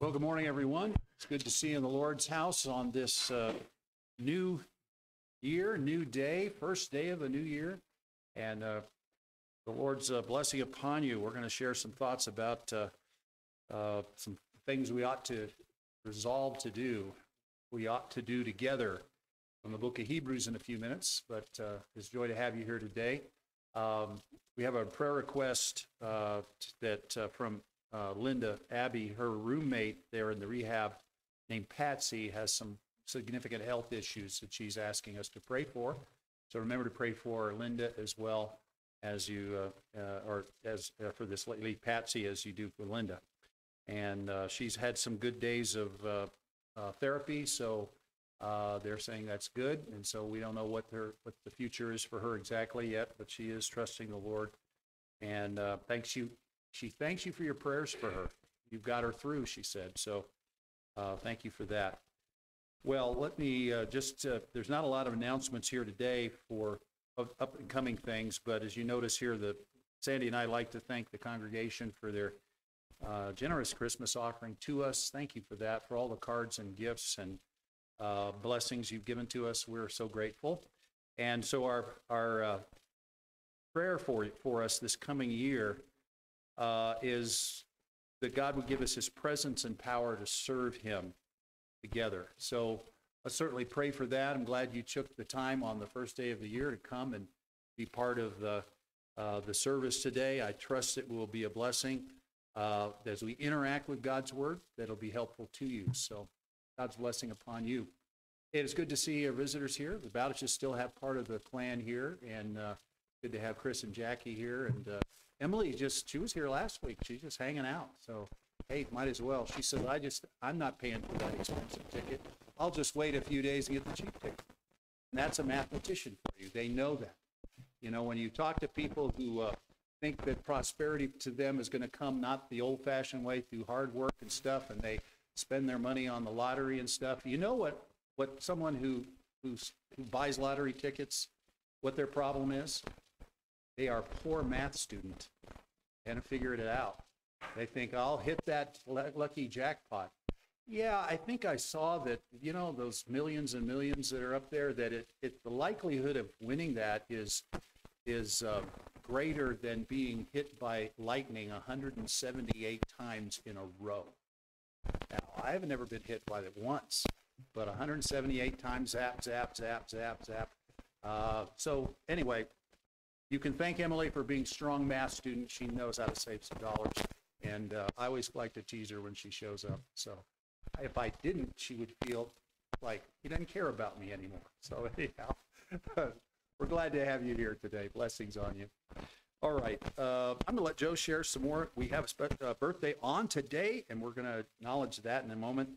Well, good morning, everyone. It's good to see you in the Lord's house on this uh, new year, new day, first day of the new year. And uh, the Lord's uh, blessing upon you. We're going to share some thoughts about uh, uh, some things we ought to resolve to do, we ought to do together from the book of Hebrews in a few minutes. But uh, it's joy to have you here today. Um, we have a prayer request that from uh, Linda Abbey, her roommate there in the rehab named Patsy, has some significant health issues that she's asking us to pray for. So remember to pray for Linda as well as you, uh, uh, or as uh, for this lady Patsy as you do for Linda. And uh, she's had some good days of uh, uh, therapy, so they're saying that's good. And so we don't know what her what the future is for her exactly yet, but she is trusting the Lord. And thanks you she thanks you for your prayers for her. You've got her through, she said. So uh, thank you for that. Well, let me uh, just, uh, there's not a lot of announcements here today for up and coming things, but as you notice here, the Sandy and I like to thank the congregation for their uh, generous Christmas offering to us. Thank you for that, for all the cards and gifts and uh, blessings you've given to us. We're so grateful. And so our, our uh, prayer for, for us this coming year uh, is that God would give us his presence and power to serve him together. So let's certainly pray for that. I'm glad you took the time on the first day of the year to come and be part of the, uh, the service today. I trust it will be a blessing uh, as we interact with God's word that'll be helpful to you. So God's blessing upon you. It is good to see our visitors here. The Bowditches still have part of the clan here, and uh, good to have Chris and Jackie here. And uh, Emily just, she was here last week. She's just hanging out. So, hey, might as well. She said, I just, I'm not paying for that expensive ticket. I'll just wait a few days and get the cheap ticket. And that's a mathematician for you. They know that. You know, when you talk to people who uh, think that prosperity to them is going to come not the old fashioned way through hard work and stuff, and they spend their money on the lottery and stuff, you know what, what someone who, who's, who buys lottery tickets, what their problem is? They are poor math student and figured it out. They think, I'll hit that lucky jackpot. Yeah, I think I saw that, you know, those millions and millions that are up there, that it, it the likelihood of winning that is, is uh, greater than being hit by lightning 178 times in a row. Now, I have never been hit by it once, but 178 times zap, zap, zap, zap, zap. Uh, so anyway, you can thank Emily for being a strong math student. She knows how to save some dollars. And uh, I always like to tease her when she shows up. So if I didn't, she would feel like he doesn't care about me anymore. So anyhow, we're glad to have you here today. Blessings on you. All right, uh, I'm going to let Joe share some more. We have a spe- uh, birthday on today, and we're going to acknowledge that in a moment.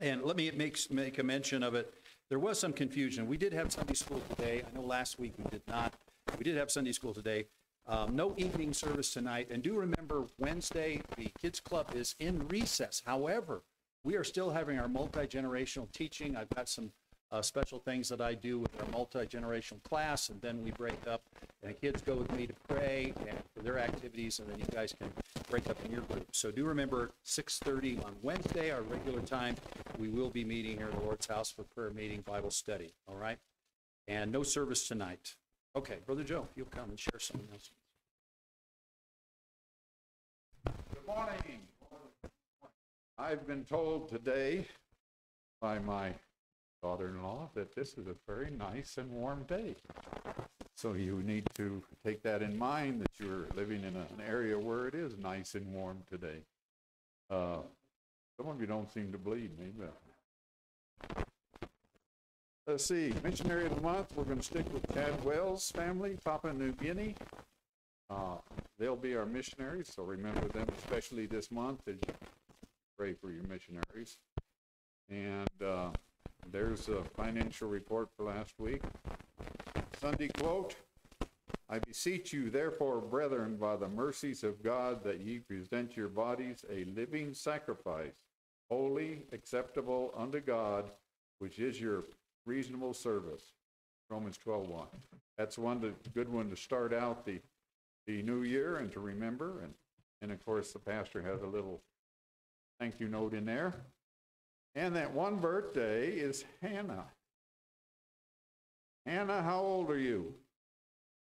And let me make, make a mention of it. There was some confusion. We did have Sunday school today. I know last week we did not. We did have Sunday school today. Um, no evening service tonight. And do remember, Wednesday, the kids club is in recess. However, we are still having our multi-generational teaching. I've got some uh, special things that I do with our multi-generational class, and then we break up, and the kids go with me to pray and for their activities, and then you guys can break up in your group. So do remember, 6:30 on Wednesday, our regular time, we will be meeting here at the Lord's house for prayer meeting, Bible study. All right, and no service tonight. Okay, Brother Joe, you'll come and share some announcements. Good morning. I've been told today by my daughter-in-law that this is a very nice and warm day. So you need to take that in mind that you're living in an area where it is nice and warm today. Uh, some of you don't seem to believe me, but let's see. Missionary of the month. We're going to stick with Chad Wells family, Papua New Guinea. Uh, they'll be our missionaries, so remember them especially this month as you pray for your missionaries. And uh, there's a financial report for last week. Sunday quote I beseech you, therefore, brethren, by the mercies of God, that ye present your bodies a living sacrifice, holy, acceptable unto God, which is your reasonable service. Romans 12 That's one to, good one to start out the, the new year and to remember. And, and of course, the pastor has a little thank you note in there. And that one birthday is Hannah. Hannah, how old are you?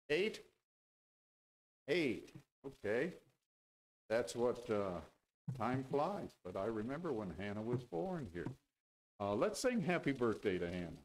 Eight? Eight, okay. That's what, uh, time flies, but I remember when Hannah was born here. Uh, let's sing happy birthday to Hannah.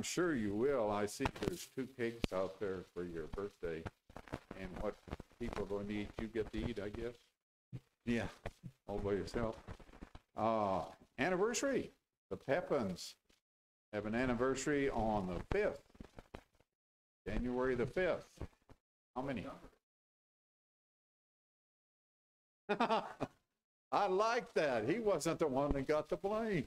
I'm sure you will. I see there's two cakes out there for your birthday. And what people are going to eat, you get to eat, I guess, Yeah. all by yourself. Uh, anniversary, the Pepins have an anniversary on the 5th, January the 5th. How many? I like that. He wasn't the one that got the blame.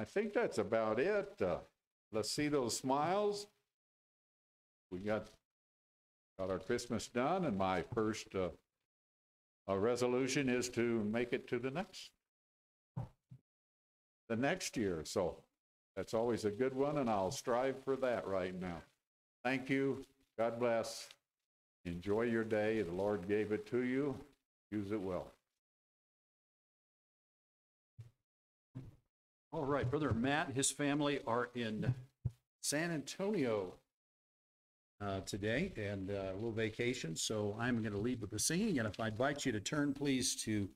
I think that's about it. Uh, let's see those smiles. We got got our Christmas done, and my first uh, uh, resolution is to make it to the next the next year. So that's always a good one, and I'll strive for that right now. Thank you. God bless. Enjoy your day. The Lord gave it to you. Use it well. All right, Brother Matt and his family are in San Antonio uh, today and uh, a little vacation, so I'm going to lead with the singing. And if I invite you to turn, please, to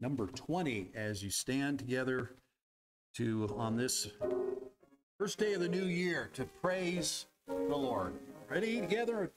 number 20 as you stand together to on this first day of the new year to praise the Lord. Ready together?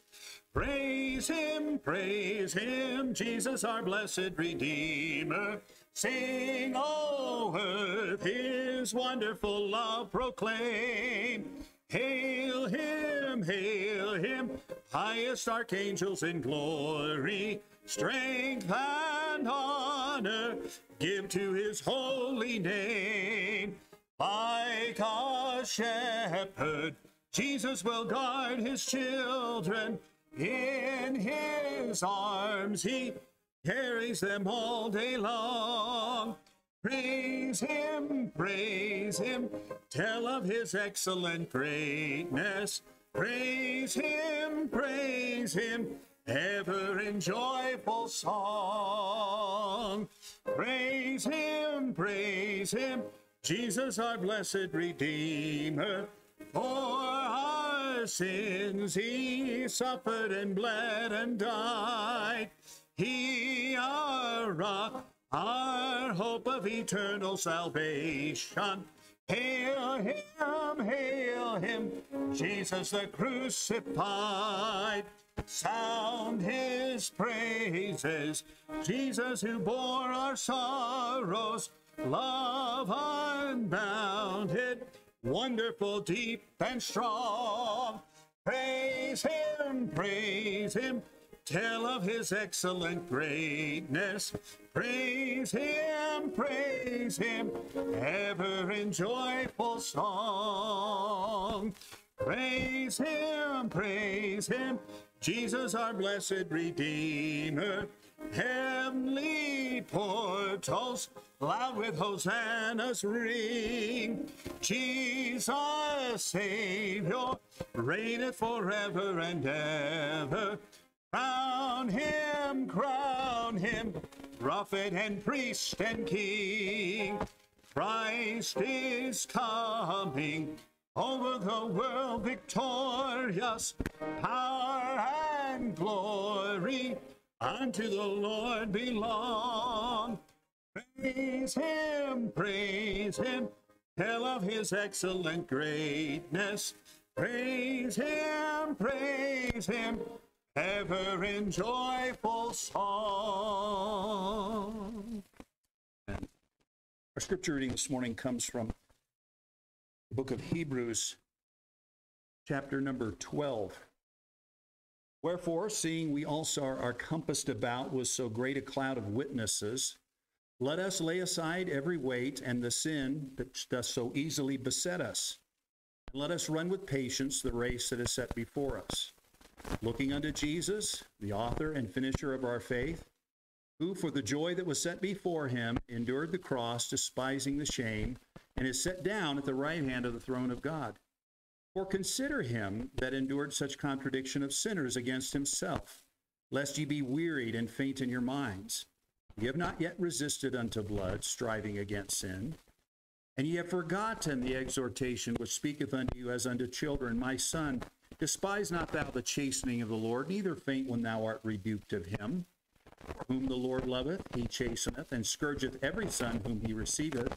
Praise him, praise him, Jesus our blessed Redeemer. Sing, O earth, his wonderful love proclaim. Hail him, hail him, highest archangels in glory. Strength and honor give to his holy name. Like a shepherd, Jesus will guard his children. In his arms he carries them all day long. Praise him, praise him, tell of his excellent greatness. Praise him, praise him, ever in joyful song. Praise him, praise him, Jesus our blessed Redeemer. For our sins he suffered and bled and died. He rock, our hope of eternal salvation. Hail him, hail him, Jesus the crucified. Sound his praises, Jesus who bore our sorrows, love unbounded, wonderful, deep, and strong. Praise him, praise him, tell of his excellent greatness. Praise him, praise him, ever in joyful song. Praise him, praise him, Jesus our blessed Redeemer. Heavenly portals loud with hosannas ring. Jesus our Savior reigneth forever and ever. Crown him, crown him, prophet and priest and king. Christ is coming over the world victorious. Power and glory unto the Lord belong. Praise him, praise him, tell of his excellent greatness. Praise him, praise him, ever in joyful song. Our scripture reading this morning comes from the book of Hebrews, chapter number 12. Wherefore, seeing we also are compassed about with so great a cloud of witnesses, let us lay aside every weight and the sin that does so easily beset us. And let us run with patience the race that is set before us, looking unto Jesus, the author and finisher of our faith, who for the joy that was set before him endured the cross, despising the shame, and is set down at the right hand of the throne of God. For consider him that endured such contradiction of sinners against himself, lest ye be wearied and faint in your minds. Ye have not yet resisted unto blood, striving against sin. And ye have forgotten the exhortation which speaketh unto you as unto children, My son, despise not thou the chastening of the Lord, neither faint when thou art rebuked of him. Whom the Lord loveth, he chasteneth, and scourgeth every son whom he receiveth.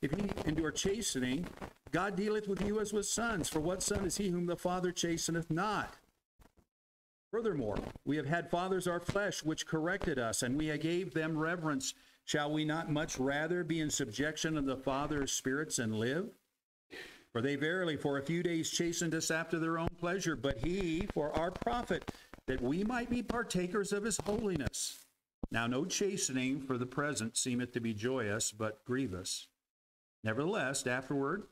If ye endure chastening, God dealeth with you as with sons. For what son is he whom the Father chasteneth not? Furthermore, we have had fathers our flesh, which corrected us, and we gave them reverence. Shall we not much rather be in subjection of the Father's spirits and live? For they verily for a few days chastened us after their own pleasure, but he for our profit, that we might be partakers of his holiness. Now no chastening for the present seemeth to be joyous, but grievous. Nevertheless, afterward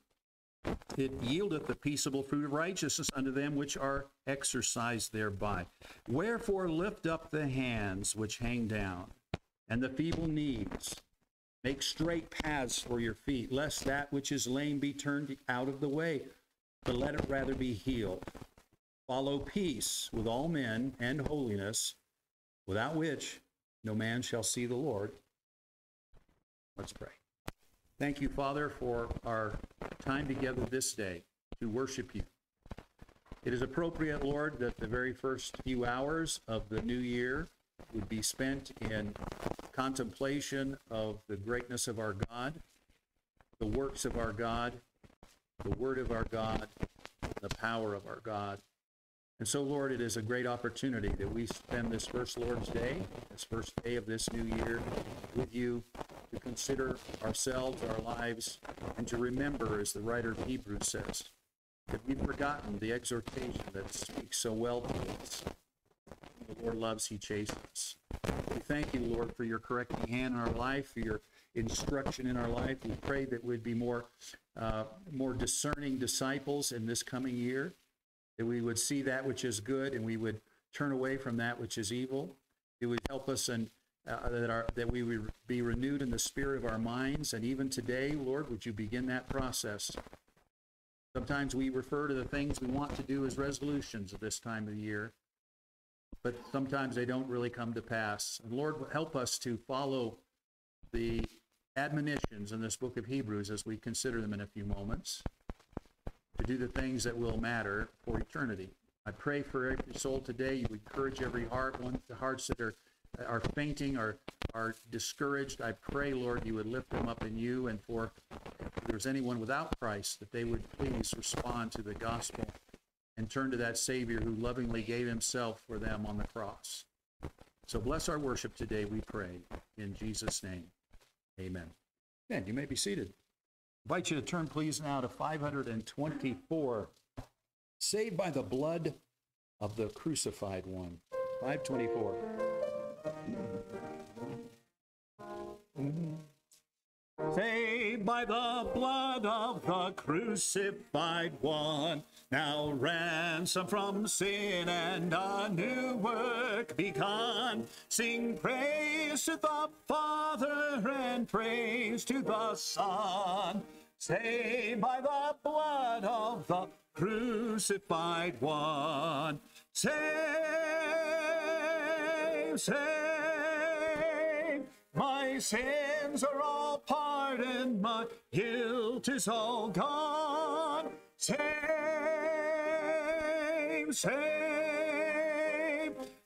it yieldeth the peaceable fruit of righteousness unto them which are exercised thereby. Wherefore lift up the hands which hang down, and the feeble knees. Make straight paths for your feet, lest that which is lame be turned out of the way, but let it rather be healed. Follow peace with all men and holiness, without which no man shall see the Lord. Let's pray. Thank you, Father, for our time together this day to worship you. It is appropriate, Lord, that the very first few hours of the new year would be spent in contemplation of the greatness of our God, the works of our God, the word of our God, the power of our God. And so, Lord, it is a great opportunity that we spend this first Lord's Day, this first day of this new year, with you to consider ourselves, our lives, and to remember, as the writer of Hebrews says, that we've forgotten the exhortation that speaks so well to us. The Lord loves, He chastens. We thank you, Lord, for your correcting hand in our life, for your instruction in our life. We pray that we'd be more, uh, more discerning disciples in this coming year, that we would see that which is good and we would turn away from that which is evil. It would help us and uh, that, our, that we would be renewed in the spirit of our minds. And even today, Lord, would you begin that process? Sometimes we refer to the things we want to do as resolutions at this time of the year, but sometimes they don't really come to pass. And Lord, help us to follow the admonitions in this book of Hebrews as we consider them in a few moments, to do the things that will matter for eternity. I pray for every soul today. You encourage every heart, one the hearts that are are fainting, are, are discouraged, I pray, Lord, you would lift them up in you. And for if there's anyone without Christ, that they would please respond to the gospel and turn to that Savior who lovingly gave himself for them on the cross. So bless our worship today, we pray. In Jesus' name, amen. And you may be seated. I invite you to turn, please, now to 524. Saved by the blood of the crucified one. 524. Mm-hmm. Mm-hmm. Saved by the blood of the crucified one, now ransom from sin and a new work begun. Sing praise to the Father and praise to the Son. Saved by the blood of the crucified one. Save, save. My sins are all pardoned, my guilt is all gone. Save, save.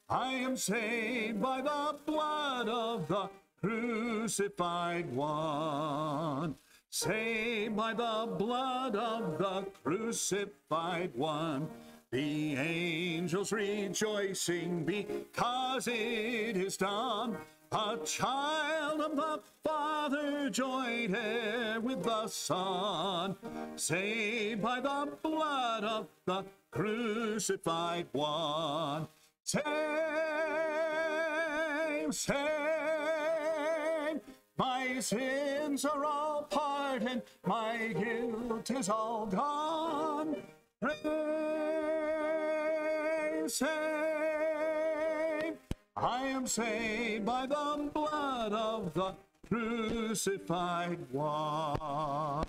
I am saved by the blood of the crucified one. saved by the blood of the crucified one. The angels rejoicing because it is done. A child of the Father joined heir with the Son, saved by the blood of the crucified one. Saved, saved, my sins are all pardoned, my guilt is all gone. Praise, saved, I am saved by the blood of the crucified one.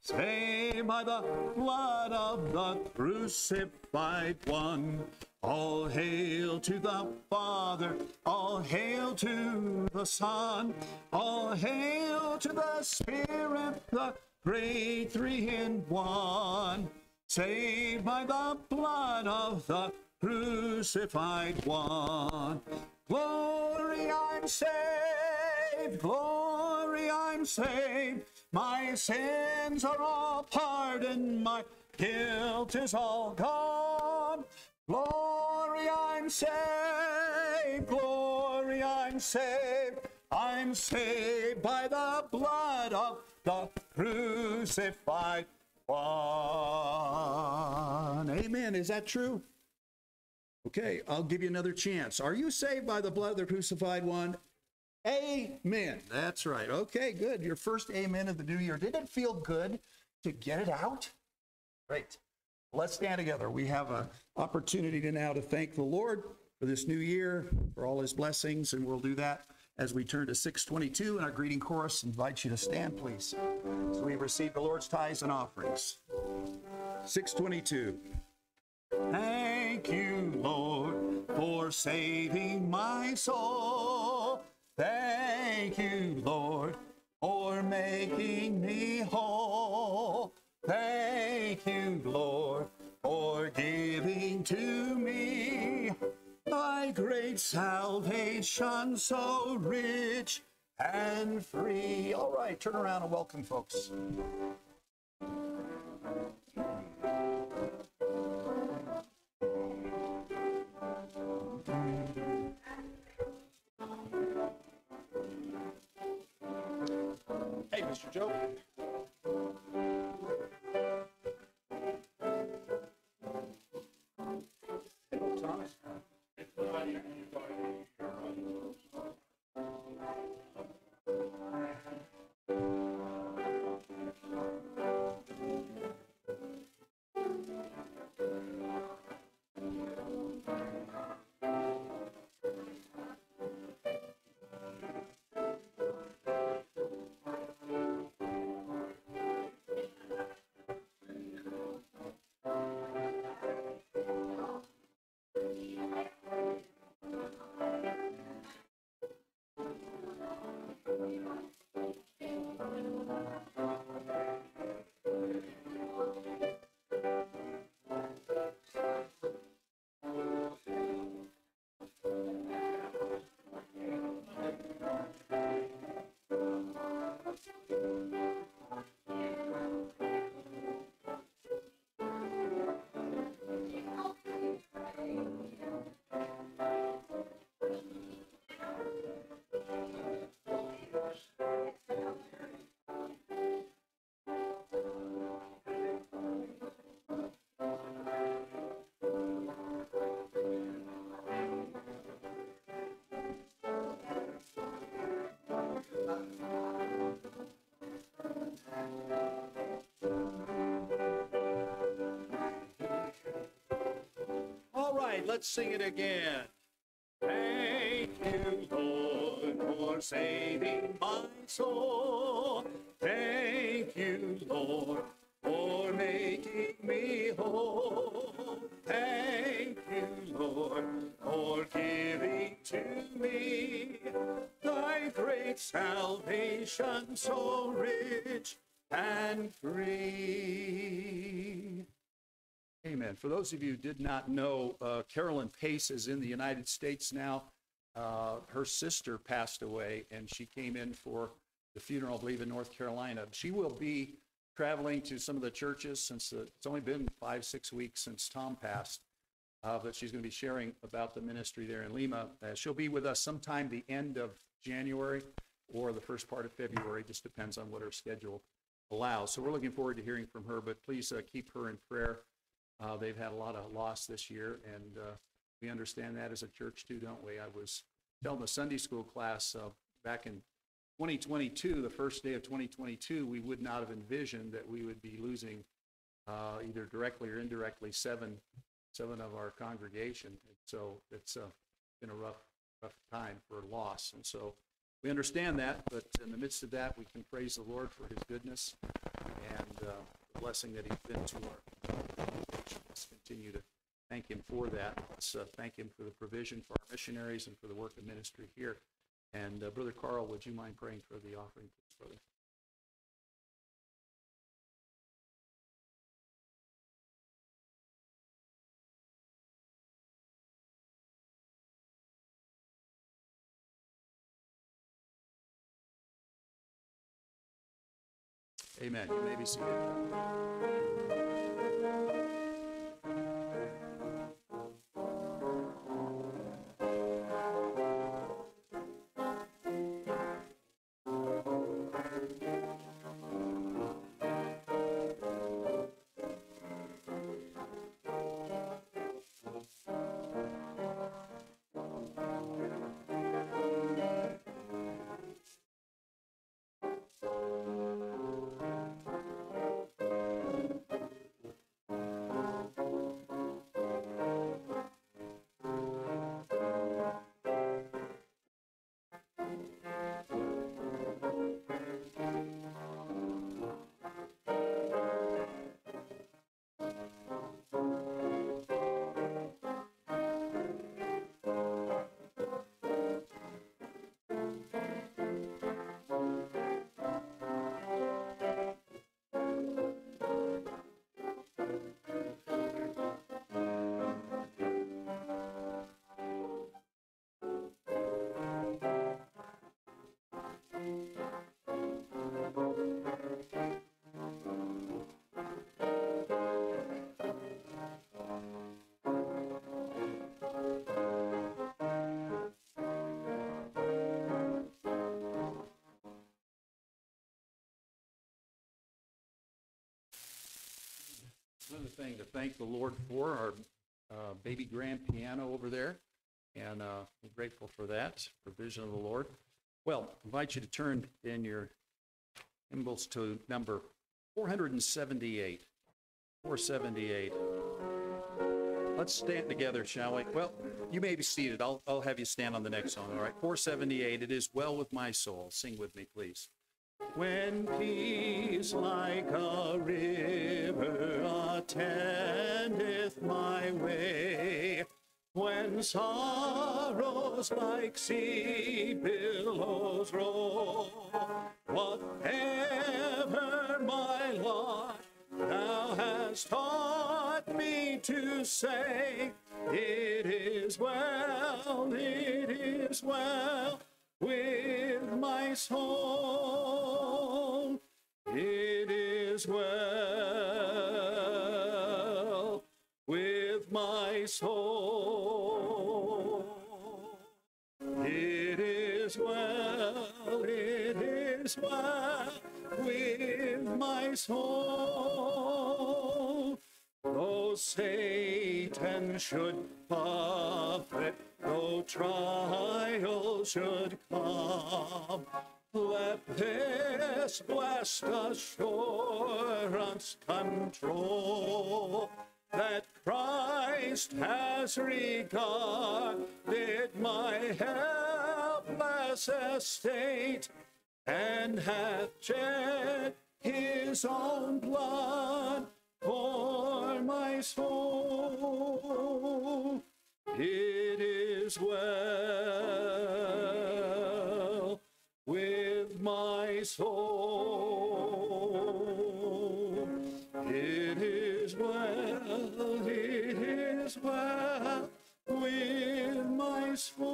Saved by the blood of the crucified one. All hail to the Father, all hail to the Son, all hail to the Spirit, the great three in one. Saved by the blood of the crucified one. Glory, I'm saved. Glory, I'm saved. My sins are all pardoned. My guilt is all gone. Glory, I'm saved. Glory, I'm saved. I'm saved by the blood of the crucified one. Amen. Is that true? Okay, I'll give you another chance. Are you saved by the blood of the crucified one? Amen. That's right. Okay, good. Your first amen of the new year. Did it feel good to get it out? Great. Let's stand together. We have an opportunity to now to thank the Lord for this new year, for all his blessings, and we'll do that as we turn to 622 and our greeting chorus. Invite you to stand, please. So we receive the Lord's tithes and offerings. 622. Thank you, Lord, for saving my soul. Thank you, Lord, for making me whole. Thank you, Lord, for giving to me thy great salvation so rich and free. All right, turn around and welcome, folks. Hey, right, let's sing it again. Thank you, Lord, for saving my soul. Thank you, Lord, for making me whole. Thank you, Lord, for giving to me thy great salvation so rich and free. Amen. For those of you who did not know, uh, Carolyn Pace is in the United States now. Uh, her sister passed away, and she came in for the funeral, I believe, in North Carolina. She will be traveling to some of the churches since uh, it's only been five, six weeks since Tom passed. Uh, but she's going to be sharing about the ministry there in Lima. Uh, she'll be with us sometime the end of January or the first part of February, just depends on what her schedule allows. So we're looking forward to hearing from her, but please uh, keep her in prayer. Uh, they've had a lot of loss this year, and uh, we understand that as a church too, don't we? I was telling the Sunday school class uh, back in 2022, the first day of 2022, we would not have envisioned that we would be losing uh, either directly or indirectly seven seven of our congregation. And so it's uh, been a rough rough time for loss, and so we understand that. But in the midst of that, we can praise the Lord for His goodness and uh, the blessing that He's been to our. Let's continue to thank Him for that. Let's uh, thank Him for the provision for our missionaries and for the work of ministry here. And uh, Brother Carl, would you mind praying for the offering, please, brother? Amen. You may be seated. Another thing to thank the Lord for, our uh, baby grand piano over there. And uh, I'm grateful for that, provision of the Lord. Well, I invite you to turn in your hymnals to number 478. 478. Let's stand together, shall we? Well, you may be seated. I'll, I'll have you stand on the next song, all right? 478, It is Well With My Soul. Sing with me, please. When peace like a river attendeth my way, when sorrows like sea billows roll, whatever my lot, thou hast taught me to say, It is well, it is well with my soul. My soul. It is well, it is well with my soul. Though Satan should buffet, though trial should come, let this blessed assurance control that Christ has regarded my helpless estate and hath shed his own blood for my soul. It is well with my soul. It is well, it well with my soul.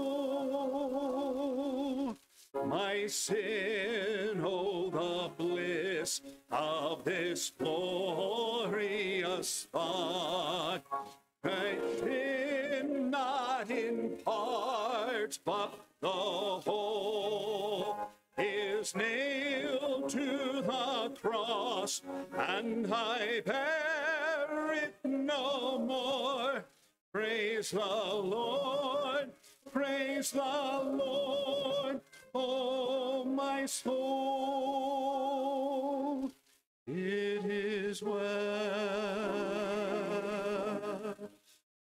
my sin, oh, the bliss of this glorious thought. I sin not in part, but the whole is nailed to the cross, and I bear it no more. Praise the Lord, praise the Lord, oh my soul. It is well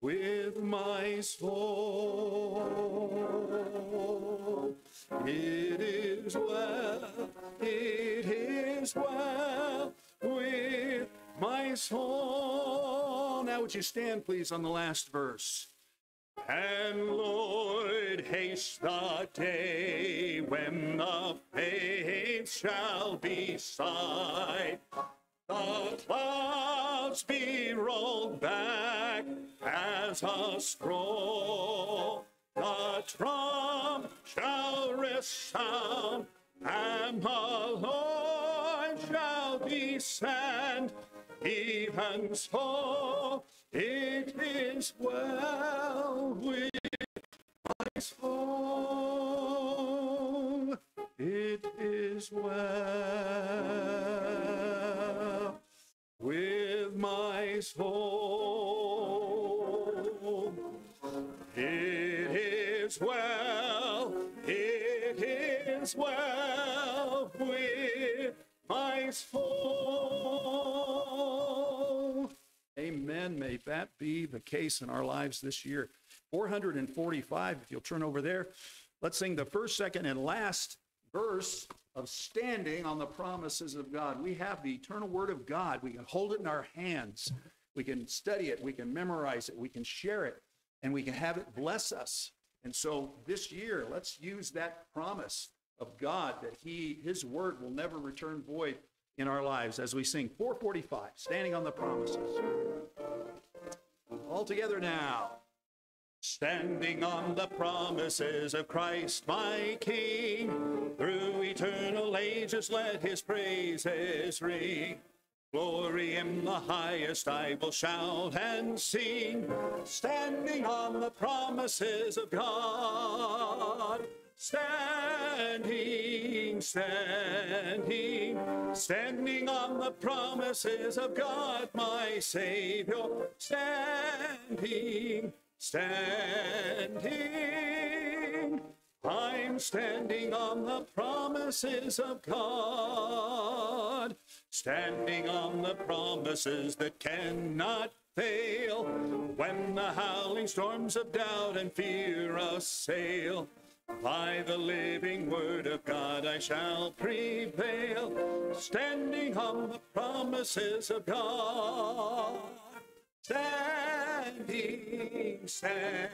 with my soul. It is well, it is well with my soul. Now, would you stand, please, on the last verse? And Lord, haste the day when the faith shall be sight. The clouds be rolled back as a scroll. The trump shall resound, and the Lord shall descend. Even so, it is well with my soul. It is well with my soul. Is well, it is well with my soul. Amen. May that be the case in our lives this year. 445, if you'll turn over there. Let's sing the first, second, and last verse of standing on the promises of God. We have the eternal word of God. We can hold it in our hands. We can study it. We can memorize it. We can share it. And we can have it bless us. And so this year, let's use that promise of God that he his word will never return void in our lives as we sing 445 standing on the promises. All together now. Standing on the promises of Christ my King, through eternal ages let his praises ring. Glory in the highest I will shout and sing, standing on the promises of God. Standing, standing, standing on the promises of God, my Savior. Standing, standing. I'm standing on the promises of God, standing on the promises that cannot fail when the howling storms of doubt and fear assail. By the living word of God I shall prevail, standing on the promises of God. Standing, standing,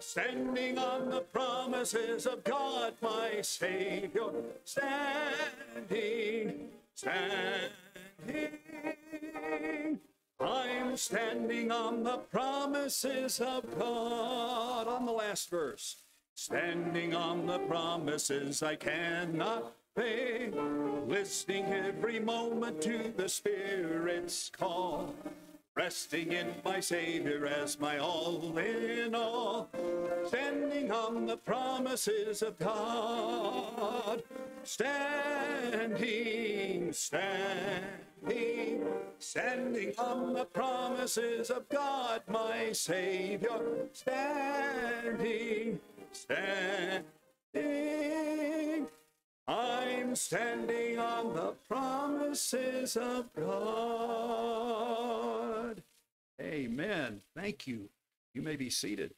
standing on the promises of God, my Savior. Standing, standing. I'm standing on the promises of God. On the last verse. Standing on the promises I cannot pay, listening every moment to the Spirit's call, resting in my Savior as my all in all, standing on the promises of God, standing, standing, standing on the promises of God, my Savior, standing, standing. I'm standing on the promises of God. Amen. Thank you. You may be seated.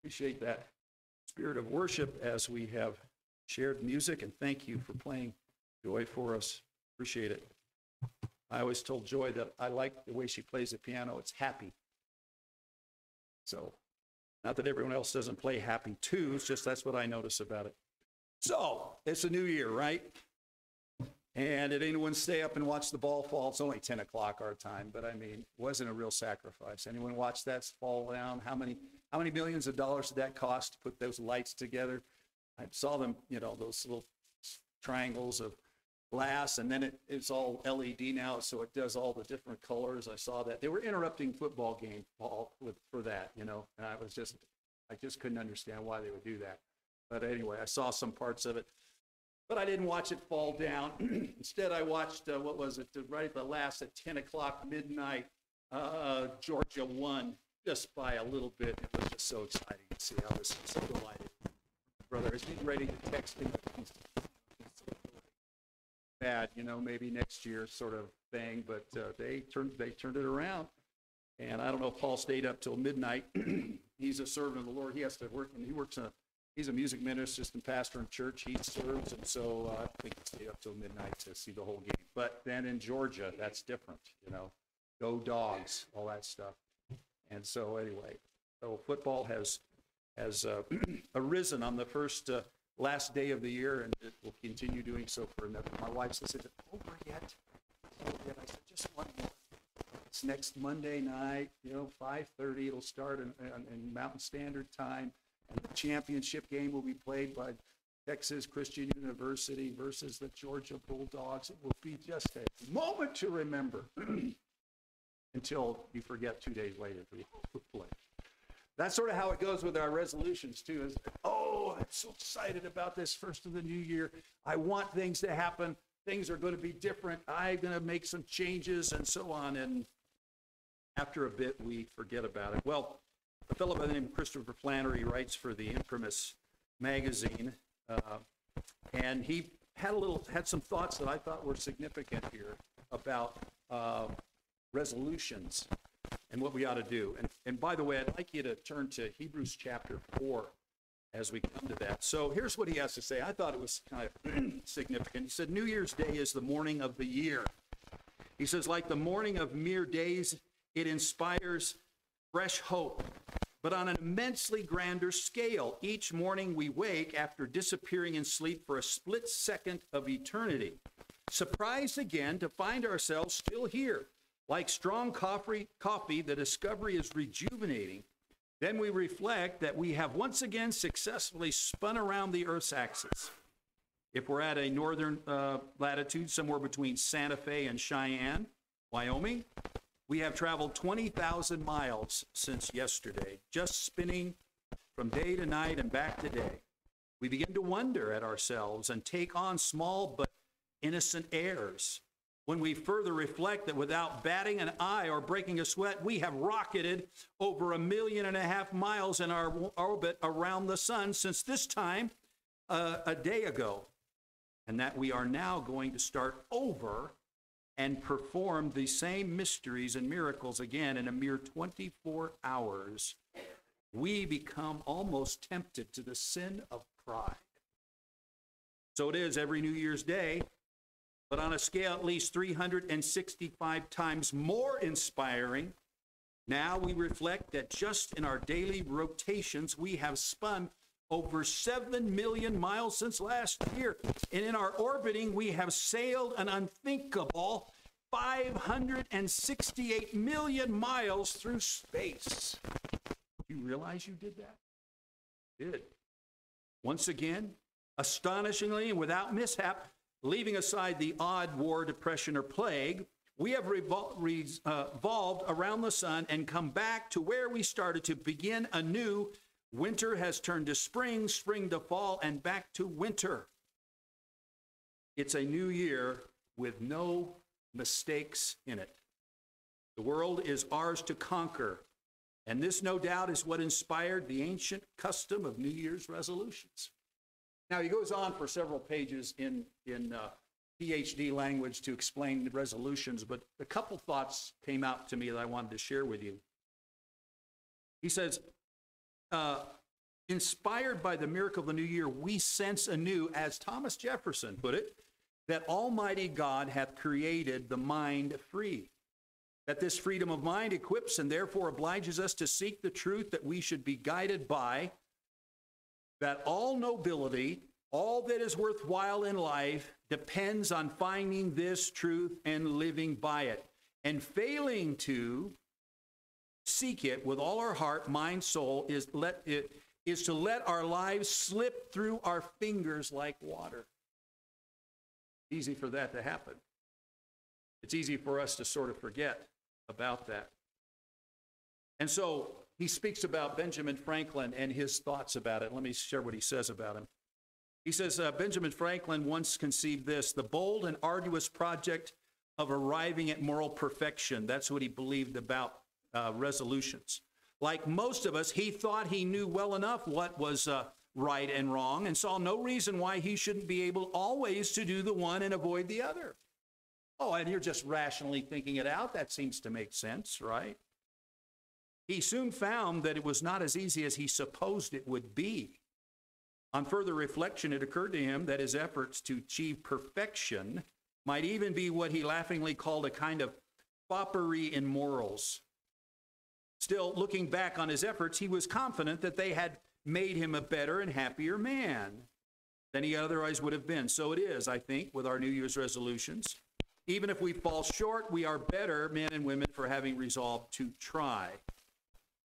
Appreciate that spirit of worship as we have shared music, and thank you for playing Joy for us. Appreciate it. I always told Joy that I like the way she plays the piano. It's happy. So, not that everyone else doesn't play happy too, it's just that's what I notice about it. So, it's a new year, right? And did anyone stay up and watch the ball fall? It's only 10 o'clock our time, but I mean, it wasn't a real sacrifice. Anyone watch that fall down? How many? how many millions of dollars did that cost to put those lights together? I saw them, you know, those little triangles of glass, and then it, it's all LED now, so it does all the different colors. I saw that. They were interrupting football game, Paul, with, for that, you know, and I was just, I just couldn't understand why they would do that. But anyway, I saw some parts of it. But I didn't watch it fall down. Instead, I watched, uh, what was it, uh, right at the last at 10 o'clock midnight, uh, Georgia won just by a little bit. It was just so exciting to see. I was so delighted. Brother is he ready to text me. Bad, you know, maybe next year sort of thing, but uh, they turned they turned it around. And I don't know if Paul stayed up till midnight. he's a servant of the Lord. He has to work, and he works in a he's a music minister, assistant pastor in church. He serves, and so uh, I think he up till midnight to see the whole game. But then in Georgia, that's different, you know. Go dogs, all that stuff. And so anyway, so football has has uh, arisen on the first uh, last day of the year, and it will continue doing so for another. My wife says, "Is it over yet?" Yet? I said, "Just one more." It's next Monday night, you know, 5:30. It'll start in, in, in Mountain Standard Time, and the championship game will be played by Texas Christian University versus the Georgia Bulldogs. It will be just a moment to remember until you forget two days later to play. That's sort of how it goes with our resolutions too. Is oh, I'm so excited about this first of the new year. I want things to happen. Things are going to be different. I'm going to make some changes and so on. And after a bit, we forget about it. Well, a fellow by the name of Christopher Flannery writes for the Imprimis magazine, uh, and he had a little had some thoughts that I thought were significant here about uh, resolutions and what we ought to do. And, and by the way, I'd like you to turn to Hebrews chapter 4 as we come to that. So here's what he has to say. I thought it was kind of significant. He said, New Year's Day is the morning of the year. He says, like the morning of mere days, it inspires fresh hope. But on an immensely grander scale, each morning we wake after disappearing in sleep for a split second of eternity, surprised again to find ourselves still here like strong coffee, coffee, the discovery is rejuvenating. Then we reflect that we have once again successfully spun around the Earth's axis. If we're at a northern uh, latitude, somewhere between Santa Fe and Cheyenne, Wyoming, we have traveled 20,000 miles since yesterday, just spinning from day to night and back to day. We begin to wonder at ourselves and take on small but innocent airs when we further reflect that without batting an eye or breaking a sweat, we have rocketed over a million and a half miles in our orbit around the sun since this time uh, a day ago. And that we are now going to start over and perform the same mysteries and miracles again in a mere 24 hours. We become almost tempted to the sin of pride. So it is every New Year's Day but on a scale at least 365 times more inspiring. Now we reflect that just in our daily rotations, we have spun over 7 million miles since last year. And in our orbiting, we have sailed an unthinkable 568 million miles through space. You realize you did that? You did. Once again, astonishingly and without mishap, leaving aside the odd war, depression, or plague, we have revol- uh, revolved around the sun and come back to where we started to begin anew. Winter has turned to spring, spring to fall, and back to winter. It's a new year with no mistakes in it. The world is ours to conquer. And this, no doubt, is what inspired the ancient custom of New Year's resolutions. Now, he goes on for several pages in, in uh, PhD language to explain the resolutions, but a couple thoughts came out to me that I wanted to share with you. He says, uh, inspired by the miracle of the new year, we sense anew, as Thomas Jefferson put it, that Almighty God hath created the mind free. That this freedom of mind equips and therefore obliges us to seek the truth that we should be guided by that all nobility, all that is worthwhile in life, depends on finding this truth and living by it. And failing to, seek it with all our heart, mind, soul, is let it is to let our lives slip through our fingers like water. Easy for that to happen. It's easy for us to sort of forget about that. And so he speaks about Benjamin Franklin and his thoughts about it. Let me share what he says about him. He says uh, Benjamin Franklin once conceived this the bold and arduous project of arriving at moral perfection. That's what he believed about uh, resolutions. Like most of us, he thought he knew well enough what was uh, right and wrong and saw no reason why he shouldn't be able always to do the one and avoid the other. Oh, and you're just rationally thinking it out. That seems to make sense, right? He soon found that it was not as easy as he supposed it would be. On further reflection, it occurred to him that his efforts to achieve perfection might even be what he laughingly called a kind of foppery in morals. Still, looking back on his efforts, he was confident that they had made him a better and happier man than he otherwise would have been. So it is, I think, with our New Year's resolutions. Even if we fall short, we are better men and women for having resolved to try.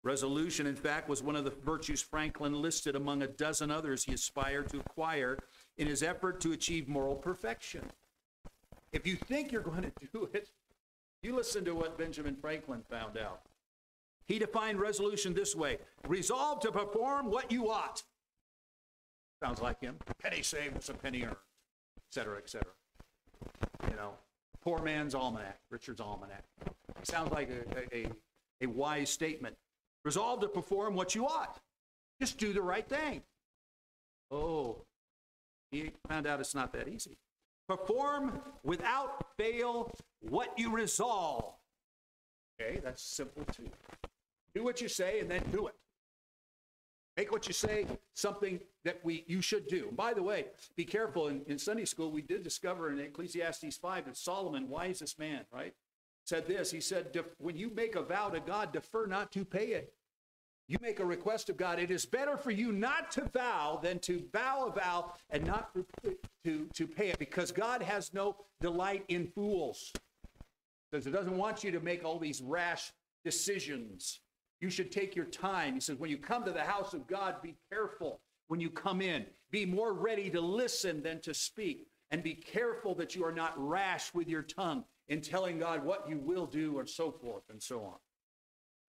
Resolution, in fact, was one of the virtues Franklin listed among a dozen others he aspired to acquire in his effort to achieve moral perfection. If you think you're going to do it, you listen to what Benjamin Franklin found out. He defined resolution this way resolve to perform what you ought. Sounds like him. Penny saved is a penny earned, et cetera, et cetera. You know, poor man's almanac, Richard's almanac. Sounds like a, a, a wise statement. Resolve to perform what you ought. Just do the right thing. Oh, he found out it's not that easy. Perform without fail what you resolve. Okay, that's simple too. Do what you say and then do it. Make what you say something that we you should do. And by the way, be careful. In, in Sunday school, we did discover in Ecclesiastes 5 that Solomon, wisest man, right, said this. He said, When you make a vow to God, defer not to pay it you make a request of God, it is better for you not to vow than to vow a vow and not to, to pay it because God has no delight in fools. Because He doesn't want you to make all these rash decisions. You should take your time. He says, when you come to the house of God, be careful when you come in. Be more ready to listen than to speak. And be careful that you are not rash with your tongue in telling God what you will do, and so forth and so on.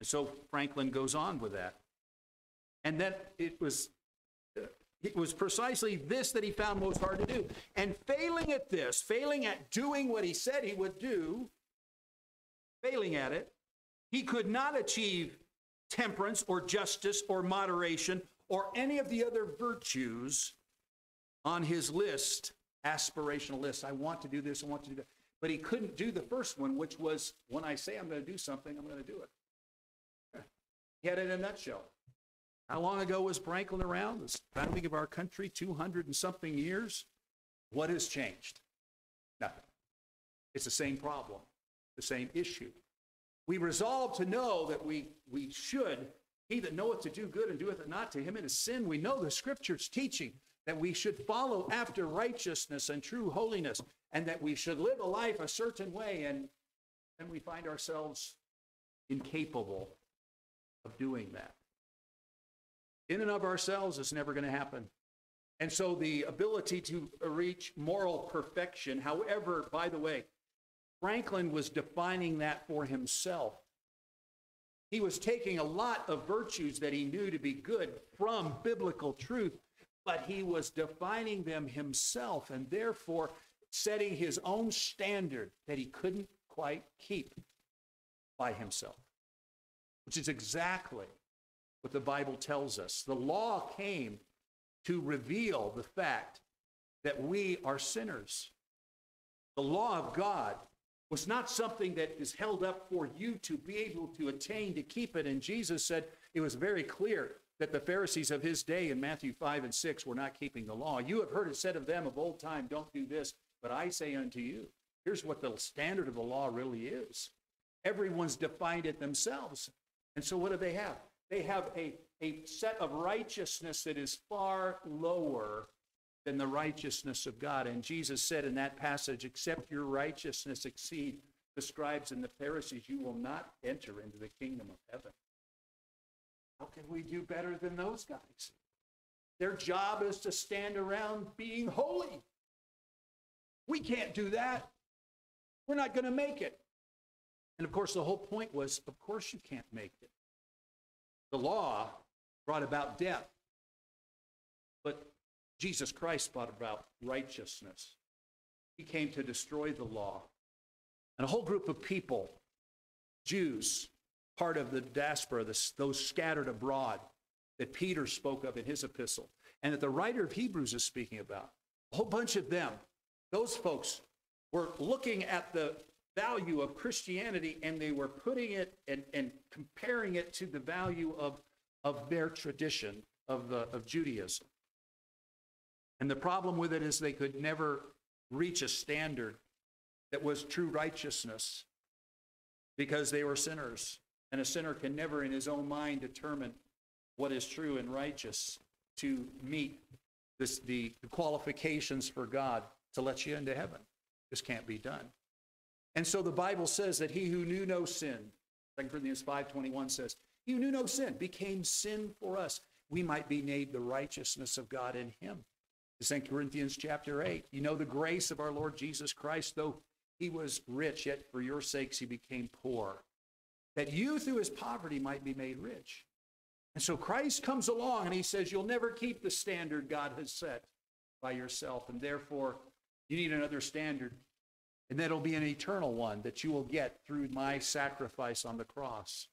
And so Franklin goes on with that. And then it was it was precisely this that he found most hard to do. And failing at this, failing at doing what he said he would do, failing at it, he could not achieve temperance or justice or moderation or any of the other virtues on his list, aspirational list. I want to do this, I want to do that. But he couldn't do the first one, which was when I say I'm going to do something, I'm going to do it. He had it in a nutshell. How long ago was Franklin around? The founding of our country, 200 and something years. What has changed? Nothing. It's the same problem, the same issue. We resolve to know that we, we should, he that knoweth to do good and doeth it not to him it is sin. We know the scriptures teaching that we should follow after righteousness and true holiness, and that we should live a life a certain way, and then we find ourselves incapable of doing that. In and of ourselves, it's never going to happen. And so the ability to reach moral perfection, however, by the way, Franklin was defining that for himself. He was taking a lot of virtues that he knew to be good from biblical truth, but he was defining them himself and therefore setting his own standard that he couldn't quite keep by himself which is exactly what the Bible tells us. The law came to reveal the fact that we are sinners. The law of God was not something that is held up for you to be able to attain to keep it. And Jesus said it was very clear that the Pharisees of his day in Matthew 5 and 6 were not keeping the law. You have heard it said of them of old time, don't do this, but I say unto you, here's what the standard of the law really is. Everyone's defined it themselves. And so what do they have? They have a, a set of righteousness that is far lower than the righteousness of God. And Jesus said in that passage, except your righteousness exceed the scribes and the Pharisees, you will not enter into the kingdom of heaven. How can we do better than those guys? Their job is to stand around being holy. We can't do that. We're not going to make it. And of course, the whole point was of course, you can't make it. The law brought about death, Jesus Christ brought about righteousness. He came to destroy the law. And a whole group of people, Jews, part of the diaspora, those scattered abroad, that Peter spoke of in his epistle, and that the writer of Hebrews is speaking about. A whole bunch of them, those folks were looking at the value of Christianity and they were putting it and, and comparing it to the value of, of their tradition of, the, of Judaism. And the problem with it is they could never reach a standard that was true righteousness because they were sinners. And a sinner can never, in his own mind, determine what is true and righteous to meet this, the, the qualifications for God to let you into heaven. This can't be done. And so the Bible says that he who knew no sin, 2 Corinthians 5.21 says, he who knew no sin became sin for us. We might be made the righteousness of God in him. 2 Corinthians chapter 8, you know the grace of our Lord Jesus Christ, though he was rich, yet for your sakes he became poor, that you through his poverty might be made rich. And so Christ comes along and he says, You'll never keep the standard God has set by yourself, and therefore you need another standard. And that'll be an eternal one that you will get through my sacrifice on the cross.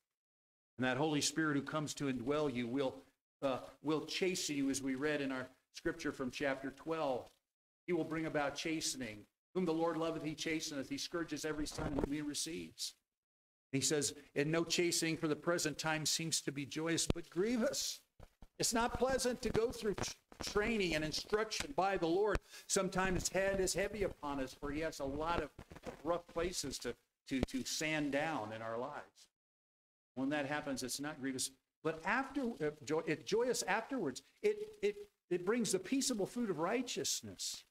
And that Holy Spirit who comes to indwell you will, uh, will chasten you, as we read in our scripture from chapter 12. He will bring about chastening. Whom the Lord loveth, he chasteneth. He scourges every son whom he receives. He says, and no chastening for the present time seems to be joyous, but grievous. It's not pleasant to go through training and instruction by the Lord. Sometimes head is heavy upon us, for he has a lot of rough places to, to, to sand down in our lives. When that happens, it's not grievous. But after, uh, joy, it, joyous afterwards, it, it, it brings the peaceable fruit of righteousness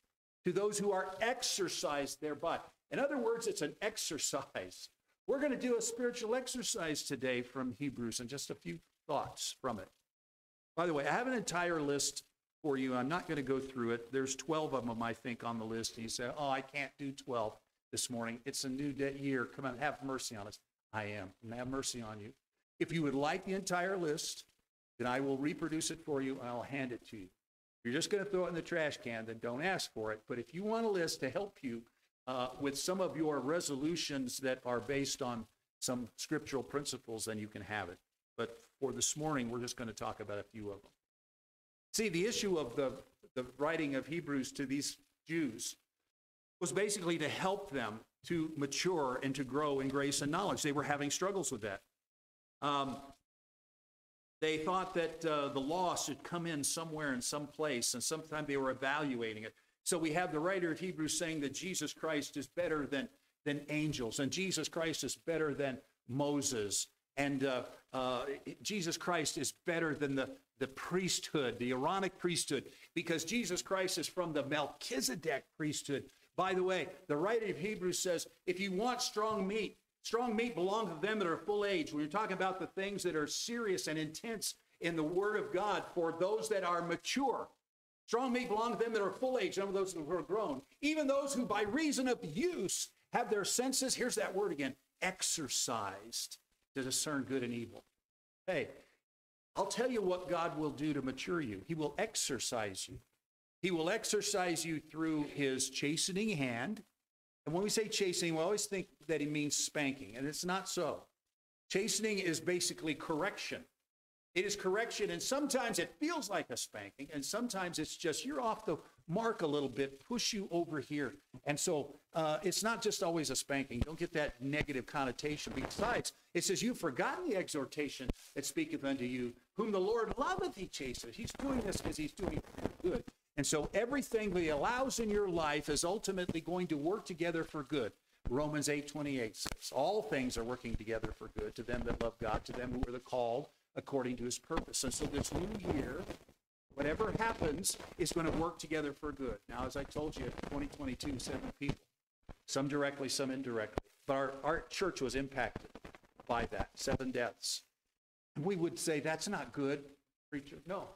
to those who are exercised thereby. In other words, it's an exercise. We're going to do a spiritual exercise today from Hebrews and just a few thoughts from it. By the way, I have an entire list for you. I'm not going to go through it. There's 12 of them, I think, on the list. And you say, oh, I can't do 12 this morning. It's a new year. Come on, have mercy on us. I am. And have mercy on you. If you would like the entire list, then I will reproduce it for you and I'll hand it to you. You're just going to throw it in the trash can, then don't ask for it. But if you want a list to help you uh, with some of your resolutions that are based on some scriptural principles, then you can have it. But for this morning, we're just going to talk about a few of them. See, the issue of the, the writing of Hebrews to these Jews was basically to help them to mature and to grow in grace and knowledge. They were having struggles with that. Um, they thought that uh, the law should come in somewhere in some place, and sometime they were evaluating it. So we have the writer of Hebrews saying that Jesus Christ is better than, than angels, and Jesus Christ is better than Moses, and uh, uh, Jesus Christ is better than the, the priesthood, the Aaronic priesthood, because Jesus Christ is from the Melchizedek priesthood. By the way, the writer of Hebrews says if you want strong meat, strong meat belongs to them that are full age. When you're talking about the things that are serious and intense in the Word of God for those that are mature, Strong meat belongs to them that are full age, some of those who are grown. Even those who, by reason of use, have their senses, here's that word again, exercised to discern good and evil. Hey, I'll tell you what God will do to mature you. He will exercise you. He will exercise you through his chastening hand. And when we say chastening, we always think that he means spanking, and it's not so. Chastening is basically correction. It is correction, and sometimes it feels like a spanking, and sometimes it's just you're off the mark a little bit, push you over here. And so uh, it's not just always a spanking. Don't get that negative connotation. Besides, it says, You've forgotten the exhortation that speaketh unto you, whom the Lord loveth, he chasteth. He's doing this because he's doing good. And so everything that he allows in your life is ultimately going to work together for good. Romans 8 28 says, All things are working together for good to them that love God, to them who are the called according to his purpose. And so this new year, whatever happens, is going to work together for good. Now, as I told you, 2022, seven people, some directly, some indirectly. but our, our church was impacted by that, seven deaths. And we would say, that's not good, preacher. No,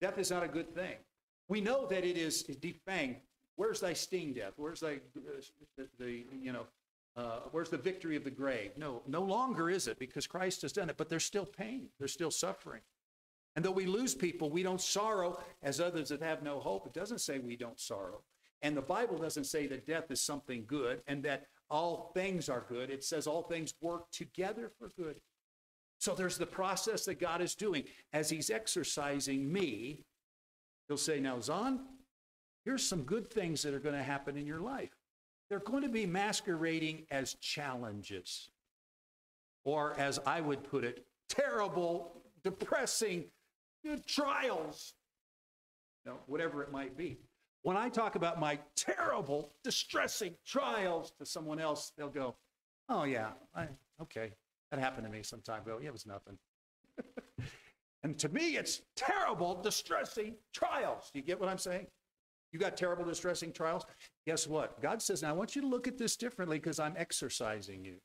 death is not a good thing. We know that it is defanged. Where's thy sting, death? Where's thy, the, the you know, uh, where's the victory of the grave? No, no longer is it because Christ has done it, but there's still pain. There's still suffering. And though we lose people, we don't sorrow as others that have no hope. It doesn't say we don't sorrow. And the Bible doesn't say that death is something good and that all things are good. It says all things work together for good. So there's the process that God is doing. As He's exercising me, He'll say, Now, Zon, here's some good things that are going to happen in your life. They're going to be masquerading as challenges, or as I would put it, terrible, depressing uh, trials, you know, whatever it might be. When I talk about my terrible, distressing trials to someone else, they'll go, "Oh yeah, I, okay, that happened to me some time ago. Yeah, it was nothing." And to me, it's terrible, distressing trials. Do you get what I'm saying? You got terrible, distressing trials. Guess what? God says, "Now I want you to look at this differently because I'm exercising you."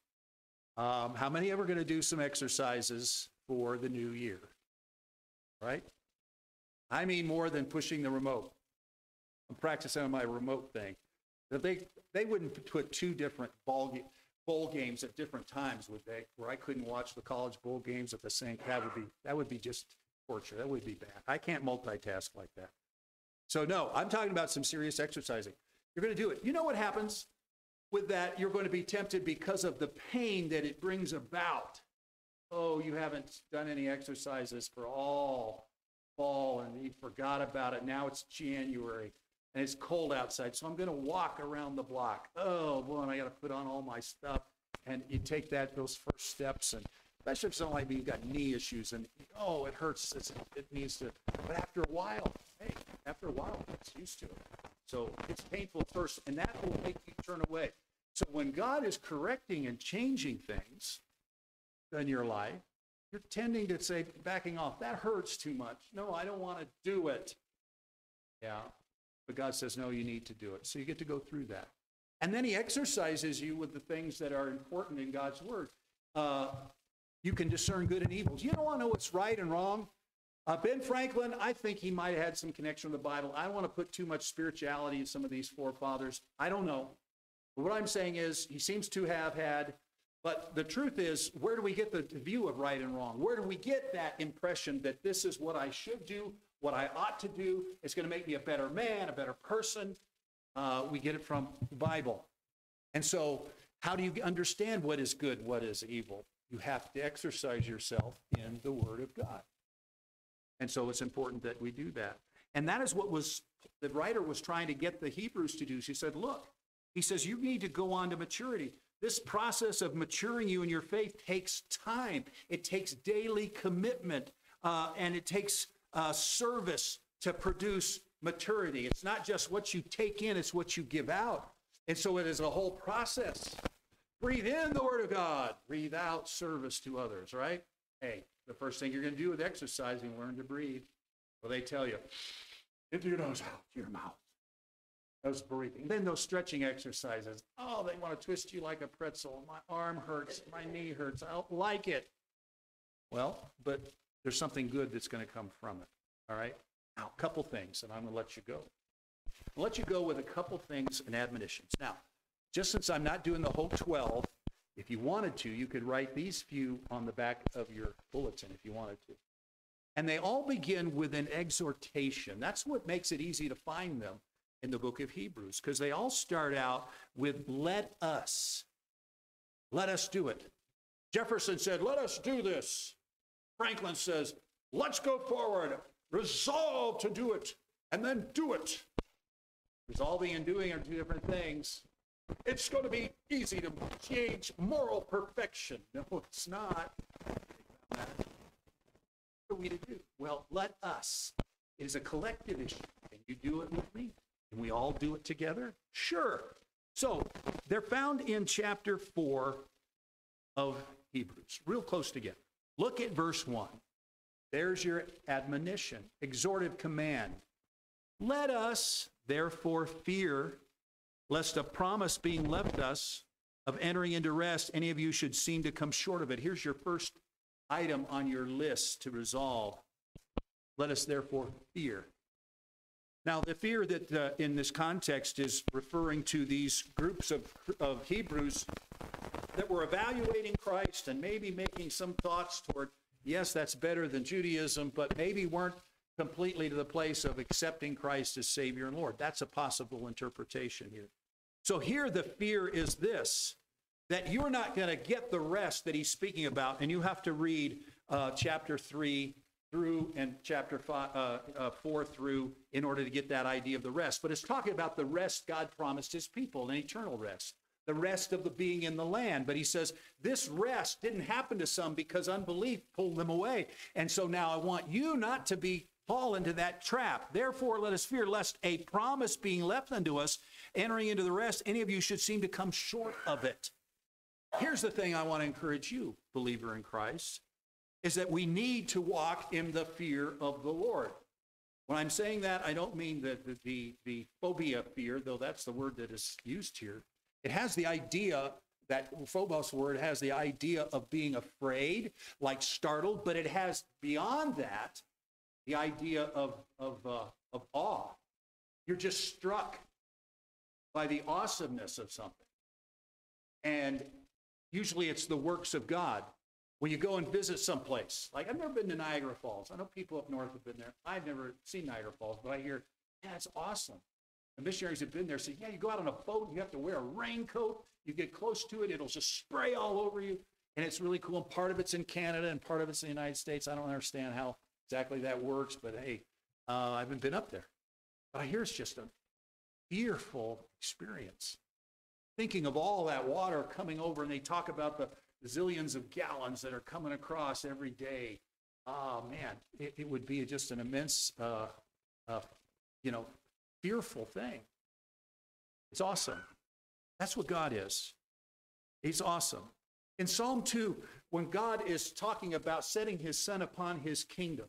Um, how many ever going to do some exercises for the new year? Right? I mean more than pushing the remote. I'm practicing on my remote thing. They they wouldn't put two different ball ga- bowl games at different times, would they? Where I couldn't watch the college bowl games at the same. That would be that would be just torture. That would be bad. I can't multitask like that. So no, I'm talking about some serious exercising. You're going to do it. You know what happens with that? You're going to be tempted because of the pain that it brings about. Oh, you haven't done any exercises for all fall and you forgot about it. Now it's January and it's cold outside, so I'm going to walk around the block. Oh boy, and I got to put on all my stuff. And you take that those first steps, and especially if something like me, you've got knee issues, and oh, it hurts. It's, it needs to. But after a while, hey, after a while, it's used to it. So it's painful at first, and that will make you turn away. So when God is correcting and changing things in your life, you're tending to say, backing off, that hurts too much. No, I don't want to do it. Yeah. But God says, no, you need to do it. So you get to go through that. And then he exercises you with the things that are important in God's word. Uh, you can discern good and evil. You don't want to know what's right and wrong. Uh, ben Franklin, I think he might have had some connection with the Bible. I don't want to put too much spirituality in some of these forefathers. I don't know. But what I'm saying is, he seems to have had. But the truth is, where do we get the view of right and wrong? Where do we get that impression that this is what I should do, what I ought to do? It's going to make me a better man, a better person. Uh, we get it from the Bible. And so, how do you understand what is good, what is evil? You have to exercise yourself in the Word of God. And so it's important that we do that. And that is what was the writer was trying to get the Hebrews to do. She said, look, he says, you need to go on to maturity. This process of maturing you in your faith takes time. It takes daily commitment, uh, and it takes uh, service to produce maturity. It's not just what you take in, it's what you give out. And so it is a whole process. Breathe in the Word of God, breathe out service to others, right? Hey, the first thing you're going to do with exercising, learn to breathe. Well, they tell you, into your nose, out your mouth. Those breathing. Then those stretching exercises. Oh, they want to twist you like a pretzel. My arm hurts. My knee hurts. I don't like it. Well, but there's something good that's going to come from it. All right? Now, a couple things, and I'm going to let you go. I'll let you go with a couple things and admonitions. Now, just since I'm not doing the whole 12, if you wanted to, you could write these few on the back of your bulletin if you wanted to. And they all begin with an exhortation. That's what makes it easy to find them in the book of Hebrews, because they all start out with, let us. Let us do it. Jefferson said, let us do this. Franklin says, let's go forward. Resolve to do it, and then do it. Resolving and doing are two different things. It's going to be easy to change moral perfection. No, it's not. What are we to do? Well, let us. It is a collective issue. Can you do it with me? Can we all do it together? Sure. So they're found in chapter 4 of Hebrews, real close together. Look at verse 1. There's your admonition, exhortive command. Let us therefore fear lest a promise being left us of entering into rest, any of you should seem to come short of it. Here's your first item on your list to resolve. Let us therefore fear. Now, the fear that uh, in this context is referring to these groups of, of Hebrews that were evaluating Christ and maybe making some thoughts toward, yes, that's better than Judaism, but maybe weren't completely to the place of accepting Christ as Savior and Lord. That's a possible interpretation here. So here the fear is this that you're not going to get the rest that he's speaking about, and you have to read uh, chapter 3 through and chapter five, uh, uh, 4 through in order to get that idea of the rest. But it's talking about the rest God promised his people, an eternal rest, the rest of the being in the land. But he says this rest didn't happen to some because unbelief pulled them away. And so now I want you not to be fall into that trap. Therefore, let us fear lest a promise being left unto us, entering into the rest, any of you should seem to come short of it. Here's the thing I want to encourage you, believer in Christ, is that we need to walk in the fear of the Lord. When I'm saying that, I don't mean the, the, the, the phobia fear, though that's the word that is used here. It has the idea that phobos word has the idea of being afraid, like startled, but it has beyond that the idea of, of, uh, of awe. You're just struck by the awesomeness of something. And usually it's the works of God. When you go and visit someplace, like I've never been to Niagara Falls. I know people up north have been there. I've never seen Niagara Falls, but I hear, yeah, it's awesome. The missionaries have been there say, yeah, you go out on a boat, you have to wear a raincoat, you get close to it, it'll just spray all over you. And it's really cool. And part of it's in Canada and part of it's in the United States. I don't understand how exactly that works, but hey, uh, I haven't been up there. But I hear it's just a fearful experience. Thinking of all that water coming over, and they talk about the zillions of gallons that are coming across every day. Oh man, it, it would be just an immense, uh, uh, you know, fearful thing. It's awesome. That's what God is. He's awesome. In Psalm 2, when God is talking about setting his son upon his kingdom,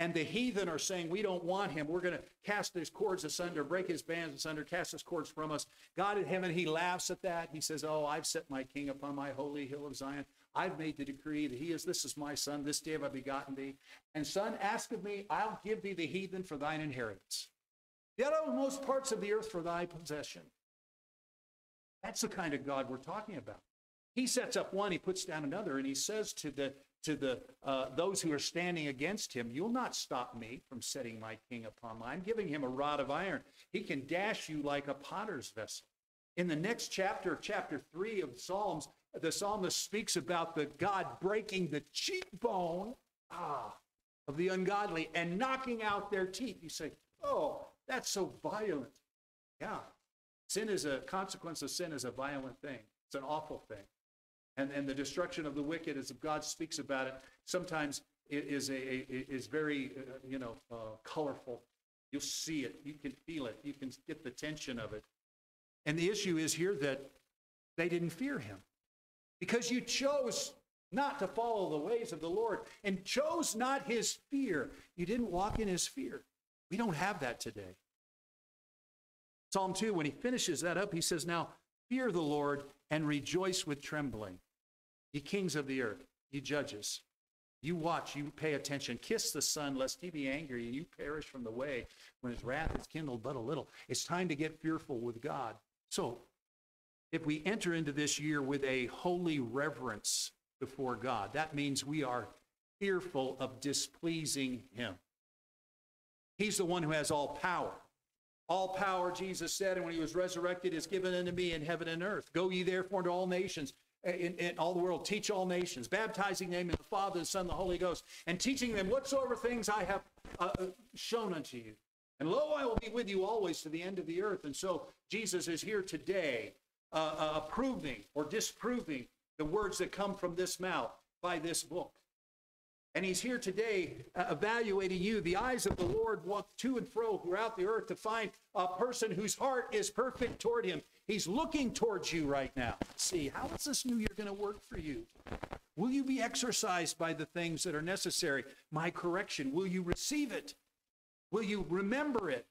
and the heathen are saying, We don't want him. We're going to cast his cords asunder, break his bands asunder, cast his cords from us. God in heaven, he laughs at that. He says, Oh, I've set my king upon my holy hill of Zion. I've made the decree that he is, this is my son. This day have I begotten thee. And son, ask of me, I'll give thee the heathen for thine inheritance, the uttermost parts of the earth for thy possession. That's the kind of God we're talking about. He sets up one, he puts down another, and he says to the to the uh, those who are standing against him, "You'll not stop me from setting my king upon my." I'm giving him a rod of iron. He can dash you like a potter's vessel. In the next chapter, chapter three of Psalms, the psalmist speaks about the God breaking the cheekbone ah, of the ungodly and knocking out their teeth. You say, "Oh, that's so violent." Yeah, sin is a consequence of sin is a violent thing. It's an awful thing and, and the destruction of the wicked, as God speaks about it, sometimes it is, a, a is very, uh, you know, uh, colorful. You'll see it. You can feel it. You can get the tension of it. And the issue is here that they didn't fear him because you chose not to follow the ways of the Lord and chose not his fear. You didn't walk in his fear. We don't have that today. Psalm 2, when he finishes that up, he says, Now fear the Lord and rejoice with trembling. Ye kings of the earth, ye judges, you watch, you pay attention. Kiss the Son, lest he be angry and you perish from the way when his wrath is kindled but a little. It's time to get fearful with God. So, if we enter into this year with a holy reverence before God, that means we are fearful of displeasing him. He's the one who has all power. All power, Jesus said, and when he was resurrected, is given unto me in heaven and earth. Go ye therefore into all nations, in, in, all the world, teach all nations, baptizing them in the Father, the Son, the Holy Ghost, and teaching them whatsoever things I have uh, uh, shown unto you. And lo, I will be with you always to the end of the earth. And so Jesus is here today, uh, uh, approving or disproving the words that come from this mouth by this book. And he's here today uh, evaluating you. The eyes of the Lord walk to and fro throughout the earth to find a person whose heart is perfect toward him. He's looking towards you right now. See, how is this new year going to work for you? Will you be exercised by the things that are necessary? My correction, will you receive it? Will you remember it?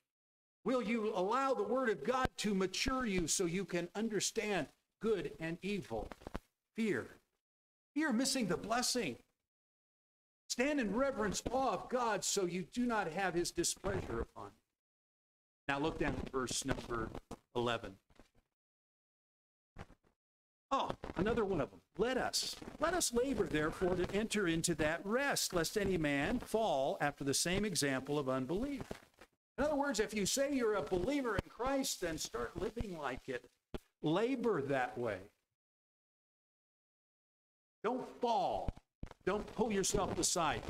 Will you allow the Word of God to mature you so you can understand good and evil. Fear. Fear missing the blessing. Stand in reverence, awe of God, so you do not have his displeasure upon you. Now look down at verse number 11. Oh, another one of them. Let us, let us labor, therefore, to enter into that rest, lest any man fall after the same example of unbelief. In other words, if you say you're a believer in Christ, then start living like it. Labor that way. Don't fall. Don't pull yourself aside.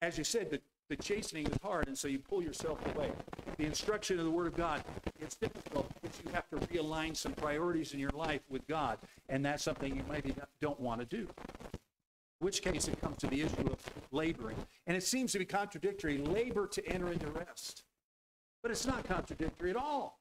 As you said, the, the chastening is hard, and so you pull yourself away. The instruction of the Word of God, it's difficult because you have to realign some priorities in your life with God, and that's something you maybe don't want to do. In which case, it comes to the issue of laboring. And it seems to be contradictory labor to enter into rest. But it's not contradictory at all.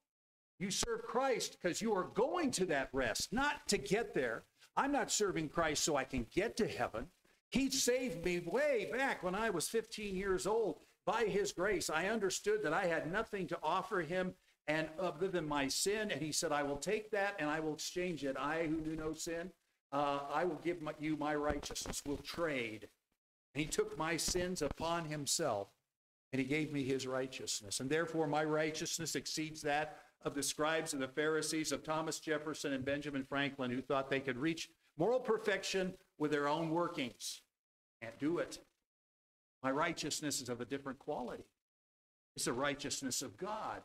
You serve Christ because you are going to that rest, not to get there. I'm not serving Christ so I can get to heaven. He saved me way back when I was 15 years old. By his grace, I understood that I had nothing to offer him and other than my sin. And he said, I will take that and I will exchange it. I who knew no sin, uh, I will give my, you my righteousness. We'll trade. And he took my sins upon himself and he gave me his righteousness. And therefore, my righteousness exceeds that of the scribes and the Pharisees, of Thomas Jefferson and Benjamin Franklin, who thought they could reach moral perfection with their own workings. Can't do it. My righteousness is of a different quality. It's the righteousness of God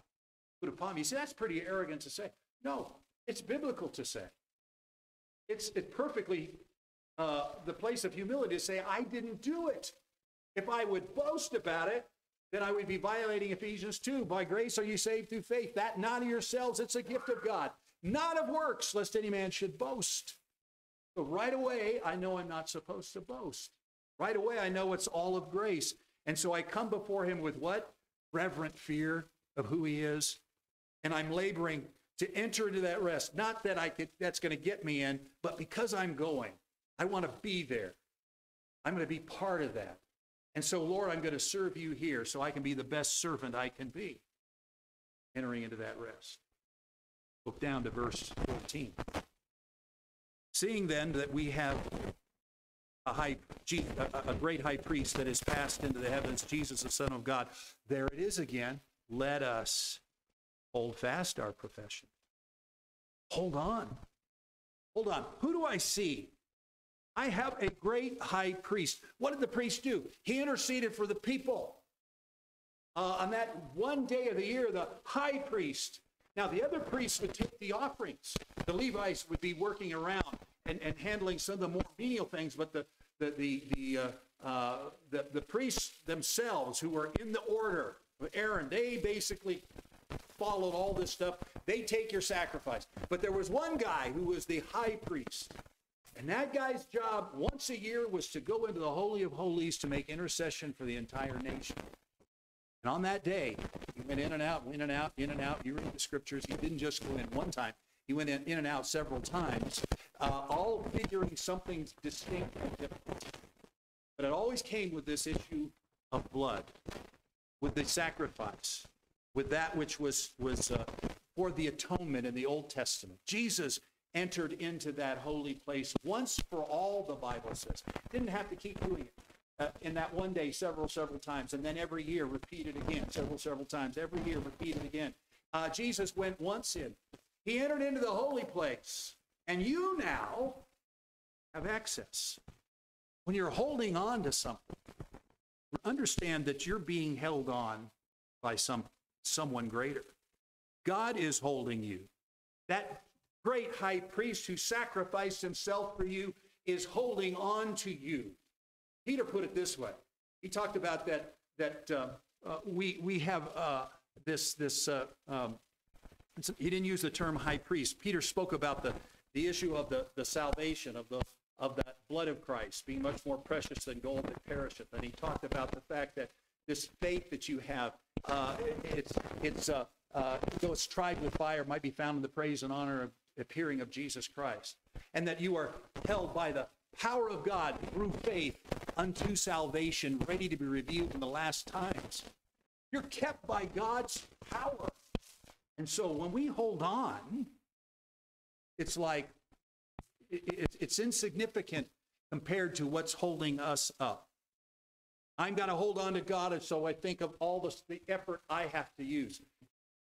put upon me. You see, that's pretty arrogant to say. No, it's biblical to say. It's, it's perfectly uh, the place of humility to say, I didn't do it. If I would boast about it, then I would be violating Ephesians 2. By grace are you saved through faith. That not of yourselves, it's a gift of God, not of works, lest any man should boast. So right away, I know I'm not supposed to boast. Right away, I know it's all of grace. And so I come before him with what? Reverent fear of who he is. And I'm laboring to enter into that rest. Not that I could, that's going to get me in, but because I'm going, I want to be there. I'm going to be part of that. And so, Lord, I'm going to serve you here so I can be the best servant I can be. Entering into that rest. Look down to verse 14. Seeing then that we have a, high, a great high priest that is passed into the heavens, Jesus, the Son of God, there it is again. Let us hold fast our profession. Hold on. Hold on. Who do I see? I have a great high priest. What did the priest do? He interceded for the people. Uh, on that one day of the year, the high priest. Now, the other priests would take the offerings. The Levites would be working around and, and handling some of the more menial things, but the, the, the, the, uh, uh, the, the priests themselves, who were in the order of Aaron, they basically followed all this stuff. They take your sacrifice. But there was one guy who was the high priest. And that guy's job once a year was to go into the Holy of Holies to make intercession for the entire nation. And on that day, he went in and out, in and out, in and out. You read the scriptures. He didn't just go in one time. He went in, in and out several times, uh, all figuring something distinct and different. But it always came with this issue of blood, with the sacrifice, with that which was, was uh, for the atonement in the Old Testament. Jesus entered into that holy place once for all, the Bible says. Didn't have to keep doing it. Uh, in that one day, several, several times, and then every year repeated again, several, several times, every year repeated again. Uh, Jesus went once in. He entered into the holy place, and you now have access. When you're holding on to something, understand that you're being held on by some someone greater. God is holding you. That great high priest who sacrificed himself for you is holding on to you. Peter put it this way. He talked about that that uh, uh, we we have uh, this this. Uh, um, he didn't use the term high priest. Peter spoke about the the issue of the the salvation of the of that blood of Christ being much more precious than gold that perisheth. And he talked about the fact that this faith that you have, uh, it's it's uh, though it's tried with fire, might be found in the praise and honor of appearing of Jesus Christ, and that you are held by the power of God through faith unto salvation, ready to be revealed in the last times. You're kept by God's power. And so when we hold on, it's like it, it, it's insignificant compared to what's holding us up. I'm going to hold on to God, and so I think of all the, the effort I have to use.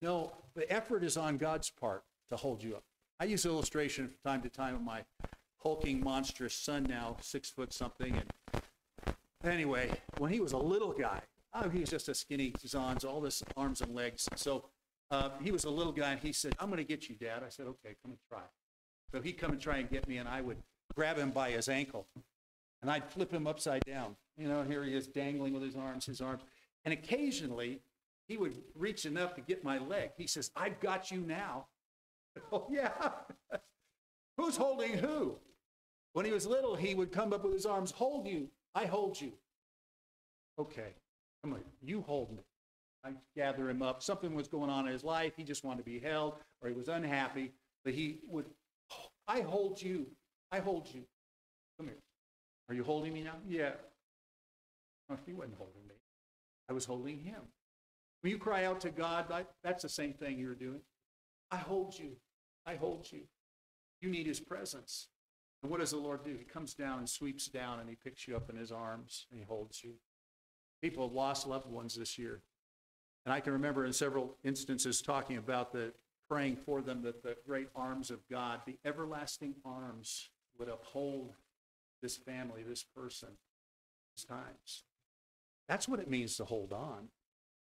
No, the effort is on God's part to hold you up. I use illustration from time to time of my hulking, monstrous son now, six foot something. And anyway, when he was a little guy, oh, he was just a skinny Zons, all this arms and legs. So uh, he was a little guy, and he said, I'm going to get you, Dad. I said, okay, come and try. So he'd come and try and get me, and I would grab him by his ankle, and I'd flip him upside down. You know, here he is dangling with his arms, his arms. And occasionally, he would reach enough to get my leg. He says, I've got you now. oh, yeah. Who's holding who? When he was little, he would come up with his arms, hold you. I hold you. Okay, come on, you hold me. I gather him up. Something was going on in his life. He just wanted to be held, or he was unhappy. But he would, I hold you. I hold you. Come here. Are you holding me now? Yeah. No, he wasn't holding me. I was holding him. When you cry out to God, that's the same thing you're doing. I hold you. I hold you. You need his presence. And what does the Lord do? He comes down and sweeps down and he picks you up in his arms and he holds you. People have lost loved ones this year. And I can remember in several instances talking about the praying for them that the great arms of God, the everlasting arms, would uphold this family, this person, these times. That's what it means to hold on.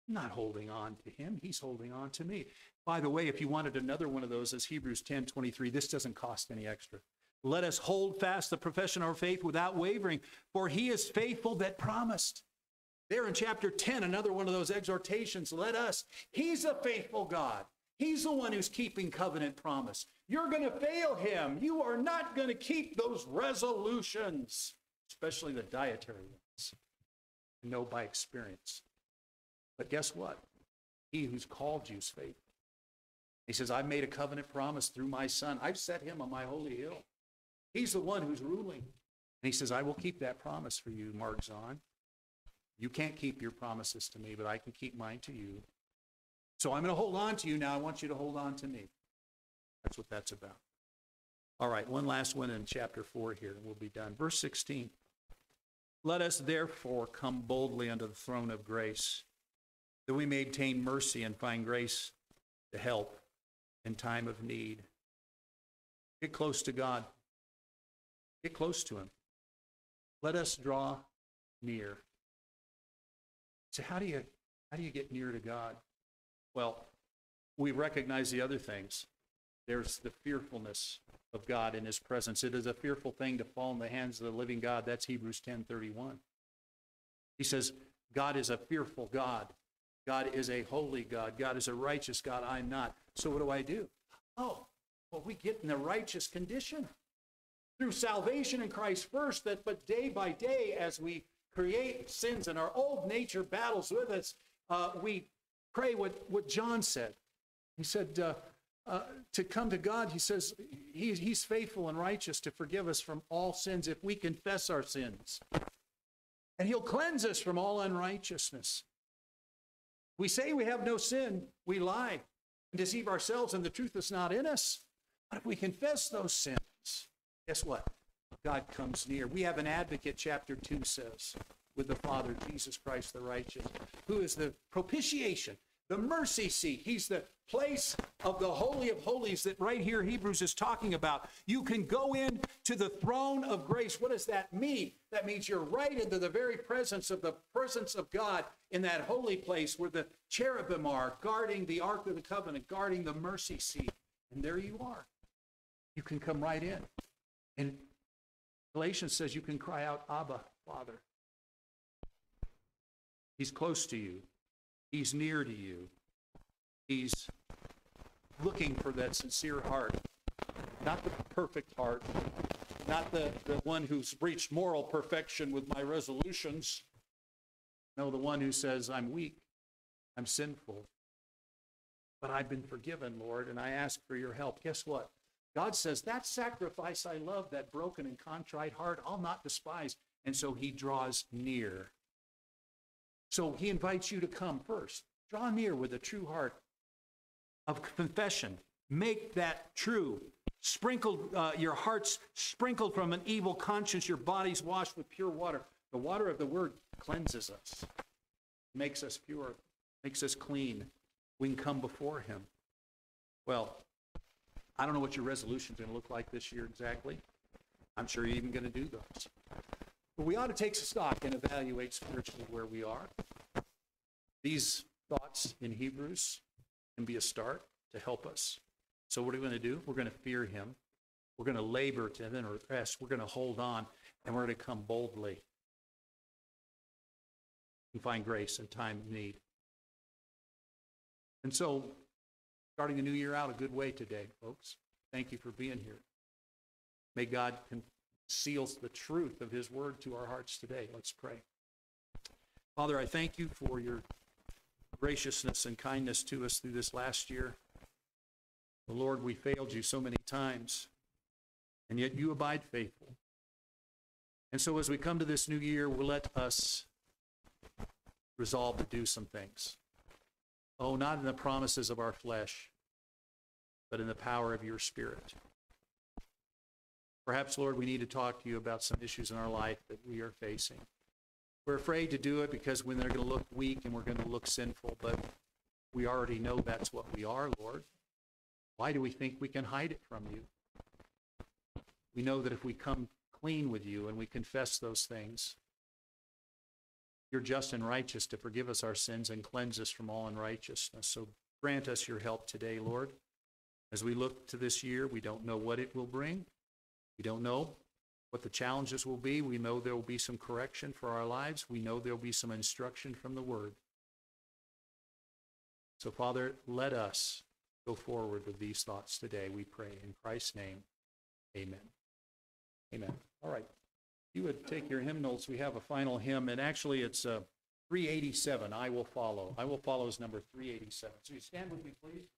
I'm not holding on to him, he's holding on to me. By the way, if you wanted another one of those, as Hebrews 10 23, this doesn't cost any extra. Let us hold fast the profession of our faith without wavering, for he is faithful that promised. There in chapter 10, another one of those exhortations, let us, he's a faithful God. He's the one who's keeping covenant promise. You're going to fail him. You are not going to keep those resolutions, especially the dietary ones. I know by experience. But guess what? He who's called you is faithful. He says, I've made a covenant promise through my son. I've set him on my holy hill. He's the one who's ruling. And he says, I will keep that promise for you, Mark Zahn. You can't keep your promises to me, but I can keep mine to you. So I'm going to hold on to you now. I want you to hold on to me. That's what that's about. All right, one last one in chapter 4 here, and we'll be done. Verse 16. Let us therefore come boldly unto the throne of grace, that we may obtain mercy and find grace to help in time of need. Get close to God. Get close to Him. Let us draw near. So how do you how do you get near to God? Well, we recognize the other things. There's the fearfulness of God in his presence. It is a fearful thing to fall in the hands of the living God. That's Hebrews 10:31. He says, God is a fearful God. God is a holy God. God is a righteous God. I'm not. So what do I do? Oh, well, we get in the righteous condition through salvation in Christ first, that but day by day, as we create sins and our old nature battles with us, uh, we pray what, what John said. He said, uh, uh, to come to God, he says, he, He's faithful and righteous to forgive us from all sins if we confess our sins. And He'll cleanse us from all unrighteousness. We say we have no sin, we lie and deceive ourselves, and the truth is not in us. But if we confess those sins, guess what? God comes near. We have an advocate, chapter 2 says, with the Father, Jesus Christ the righteous, who is the propitiation the mercy seat. He's the place of the Holy of Holies that right here Hebrews is talking about. You can go in to the throne of grace. What does that mean? That means you're right into the very presence of the presence of God in that holy place where the cherubim are guarding the Ark of the Covenant, guarding the mercy seat. And there you are. You can come right in. And Galatians says you can cry out, Abba, Father. He's close to you. He's near to you. He's looking for that sincere heart, not the perfect heart, not the, the one who's reached moral perfection with my resolutions. No, the one who says, I'm weak, I'm sinful, but I've been forgiven, Lord, and I ask for your help. Guess what? God says, That sacrifice I love, that broken and contrite heart, I'll not despise. And so he draws near. So he invites you to come first. Draw near with a true heart of confession. Make that true. sprinkled, uh, your hearts sprinkled from an evil conscience, your bodies washed with pure water. The water of the word cleanses us, makes us pure, makes us clean. We can come before him. Well, I don't know what your resolution's going to look like this year exactly. I'm sure you're even going to do those. But we ought to take stock and evaluate spiritually where we are. These thoughts in Hebrews can be a start to help us. So, what are we going to do? We're going to fear him. We're going to labor to then rest. We're going to hold on, and we're going to come boldly and find grace in time of need. And so, starting the new year out a good way today, folks. Thank you for being here. May God conceal the truth of his word to our hearts today. Let's pray. Father, I thank you for your graciousness and kindness to us through this last year. The Lord, we failed you so many times, and yet you abide faithful. And so as we come to this new year, will let us resolve to do some things. Oh, not in the promises of our flesh, but in the power of your spirit. Perhaps, Lord, we need to talk to you about some issues in our life that we are facing. We're afraid to do it because when they're going to look weak and we're going to look sinful, but we already know that's what we are, Lord. Why do we think we can hide it from you? We know that if we come clean with you and we confess those things, you're just and righteous to forgive us our sins and cleanse us from all unrighteousness. So grant us your help today, Lord. As we look to this year, we don't know what it will bring. We don't know what the challenges will be. We know there will be some correction for our lives. We know there will be some instruction from the Word. So, Father, let us go forward with these thoughts today, we pray. In Christ's name, amen. Amen. All right. You would take your hymnals. We have a final hymn, and actually it's uh, 387, I Will Follow. I Will Follow is number 387. So you stand with me, please.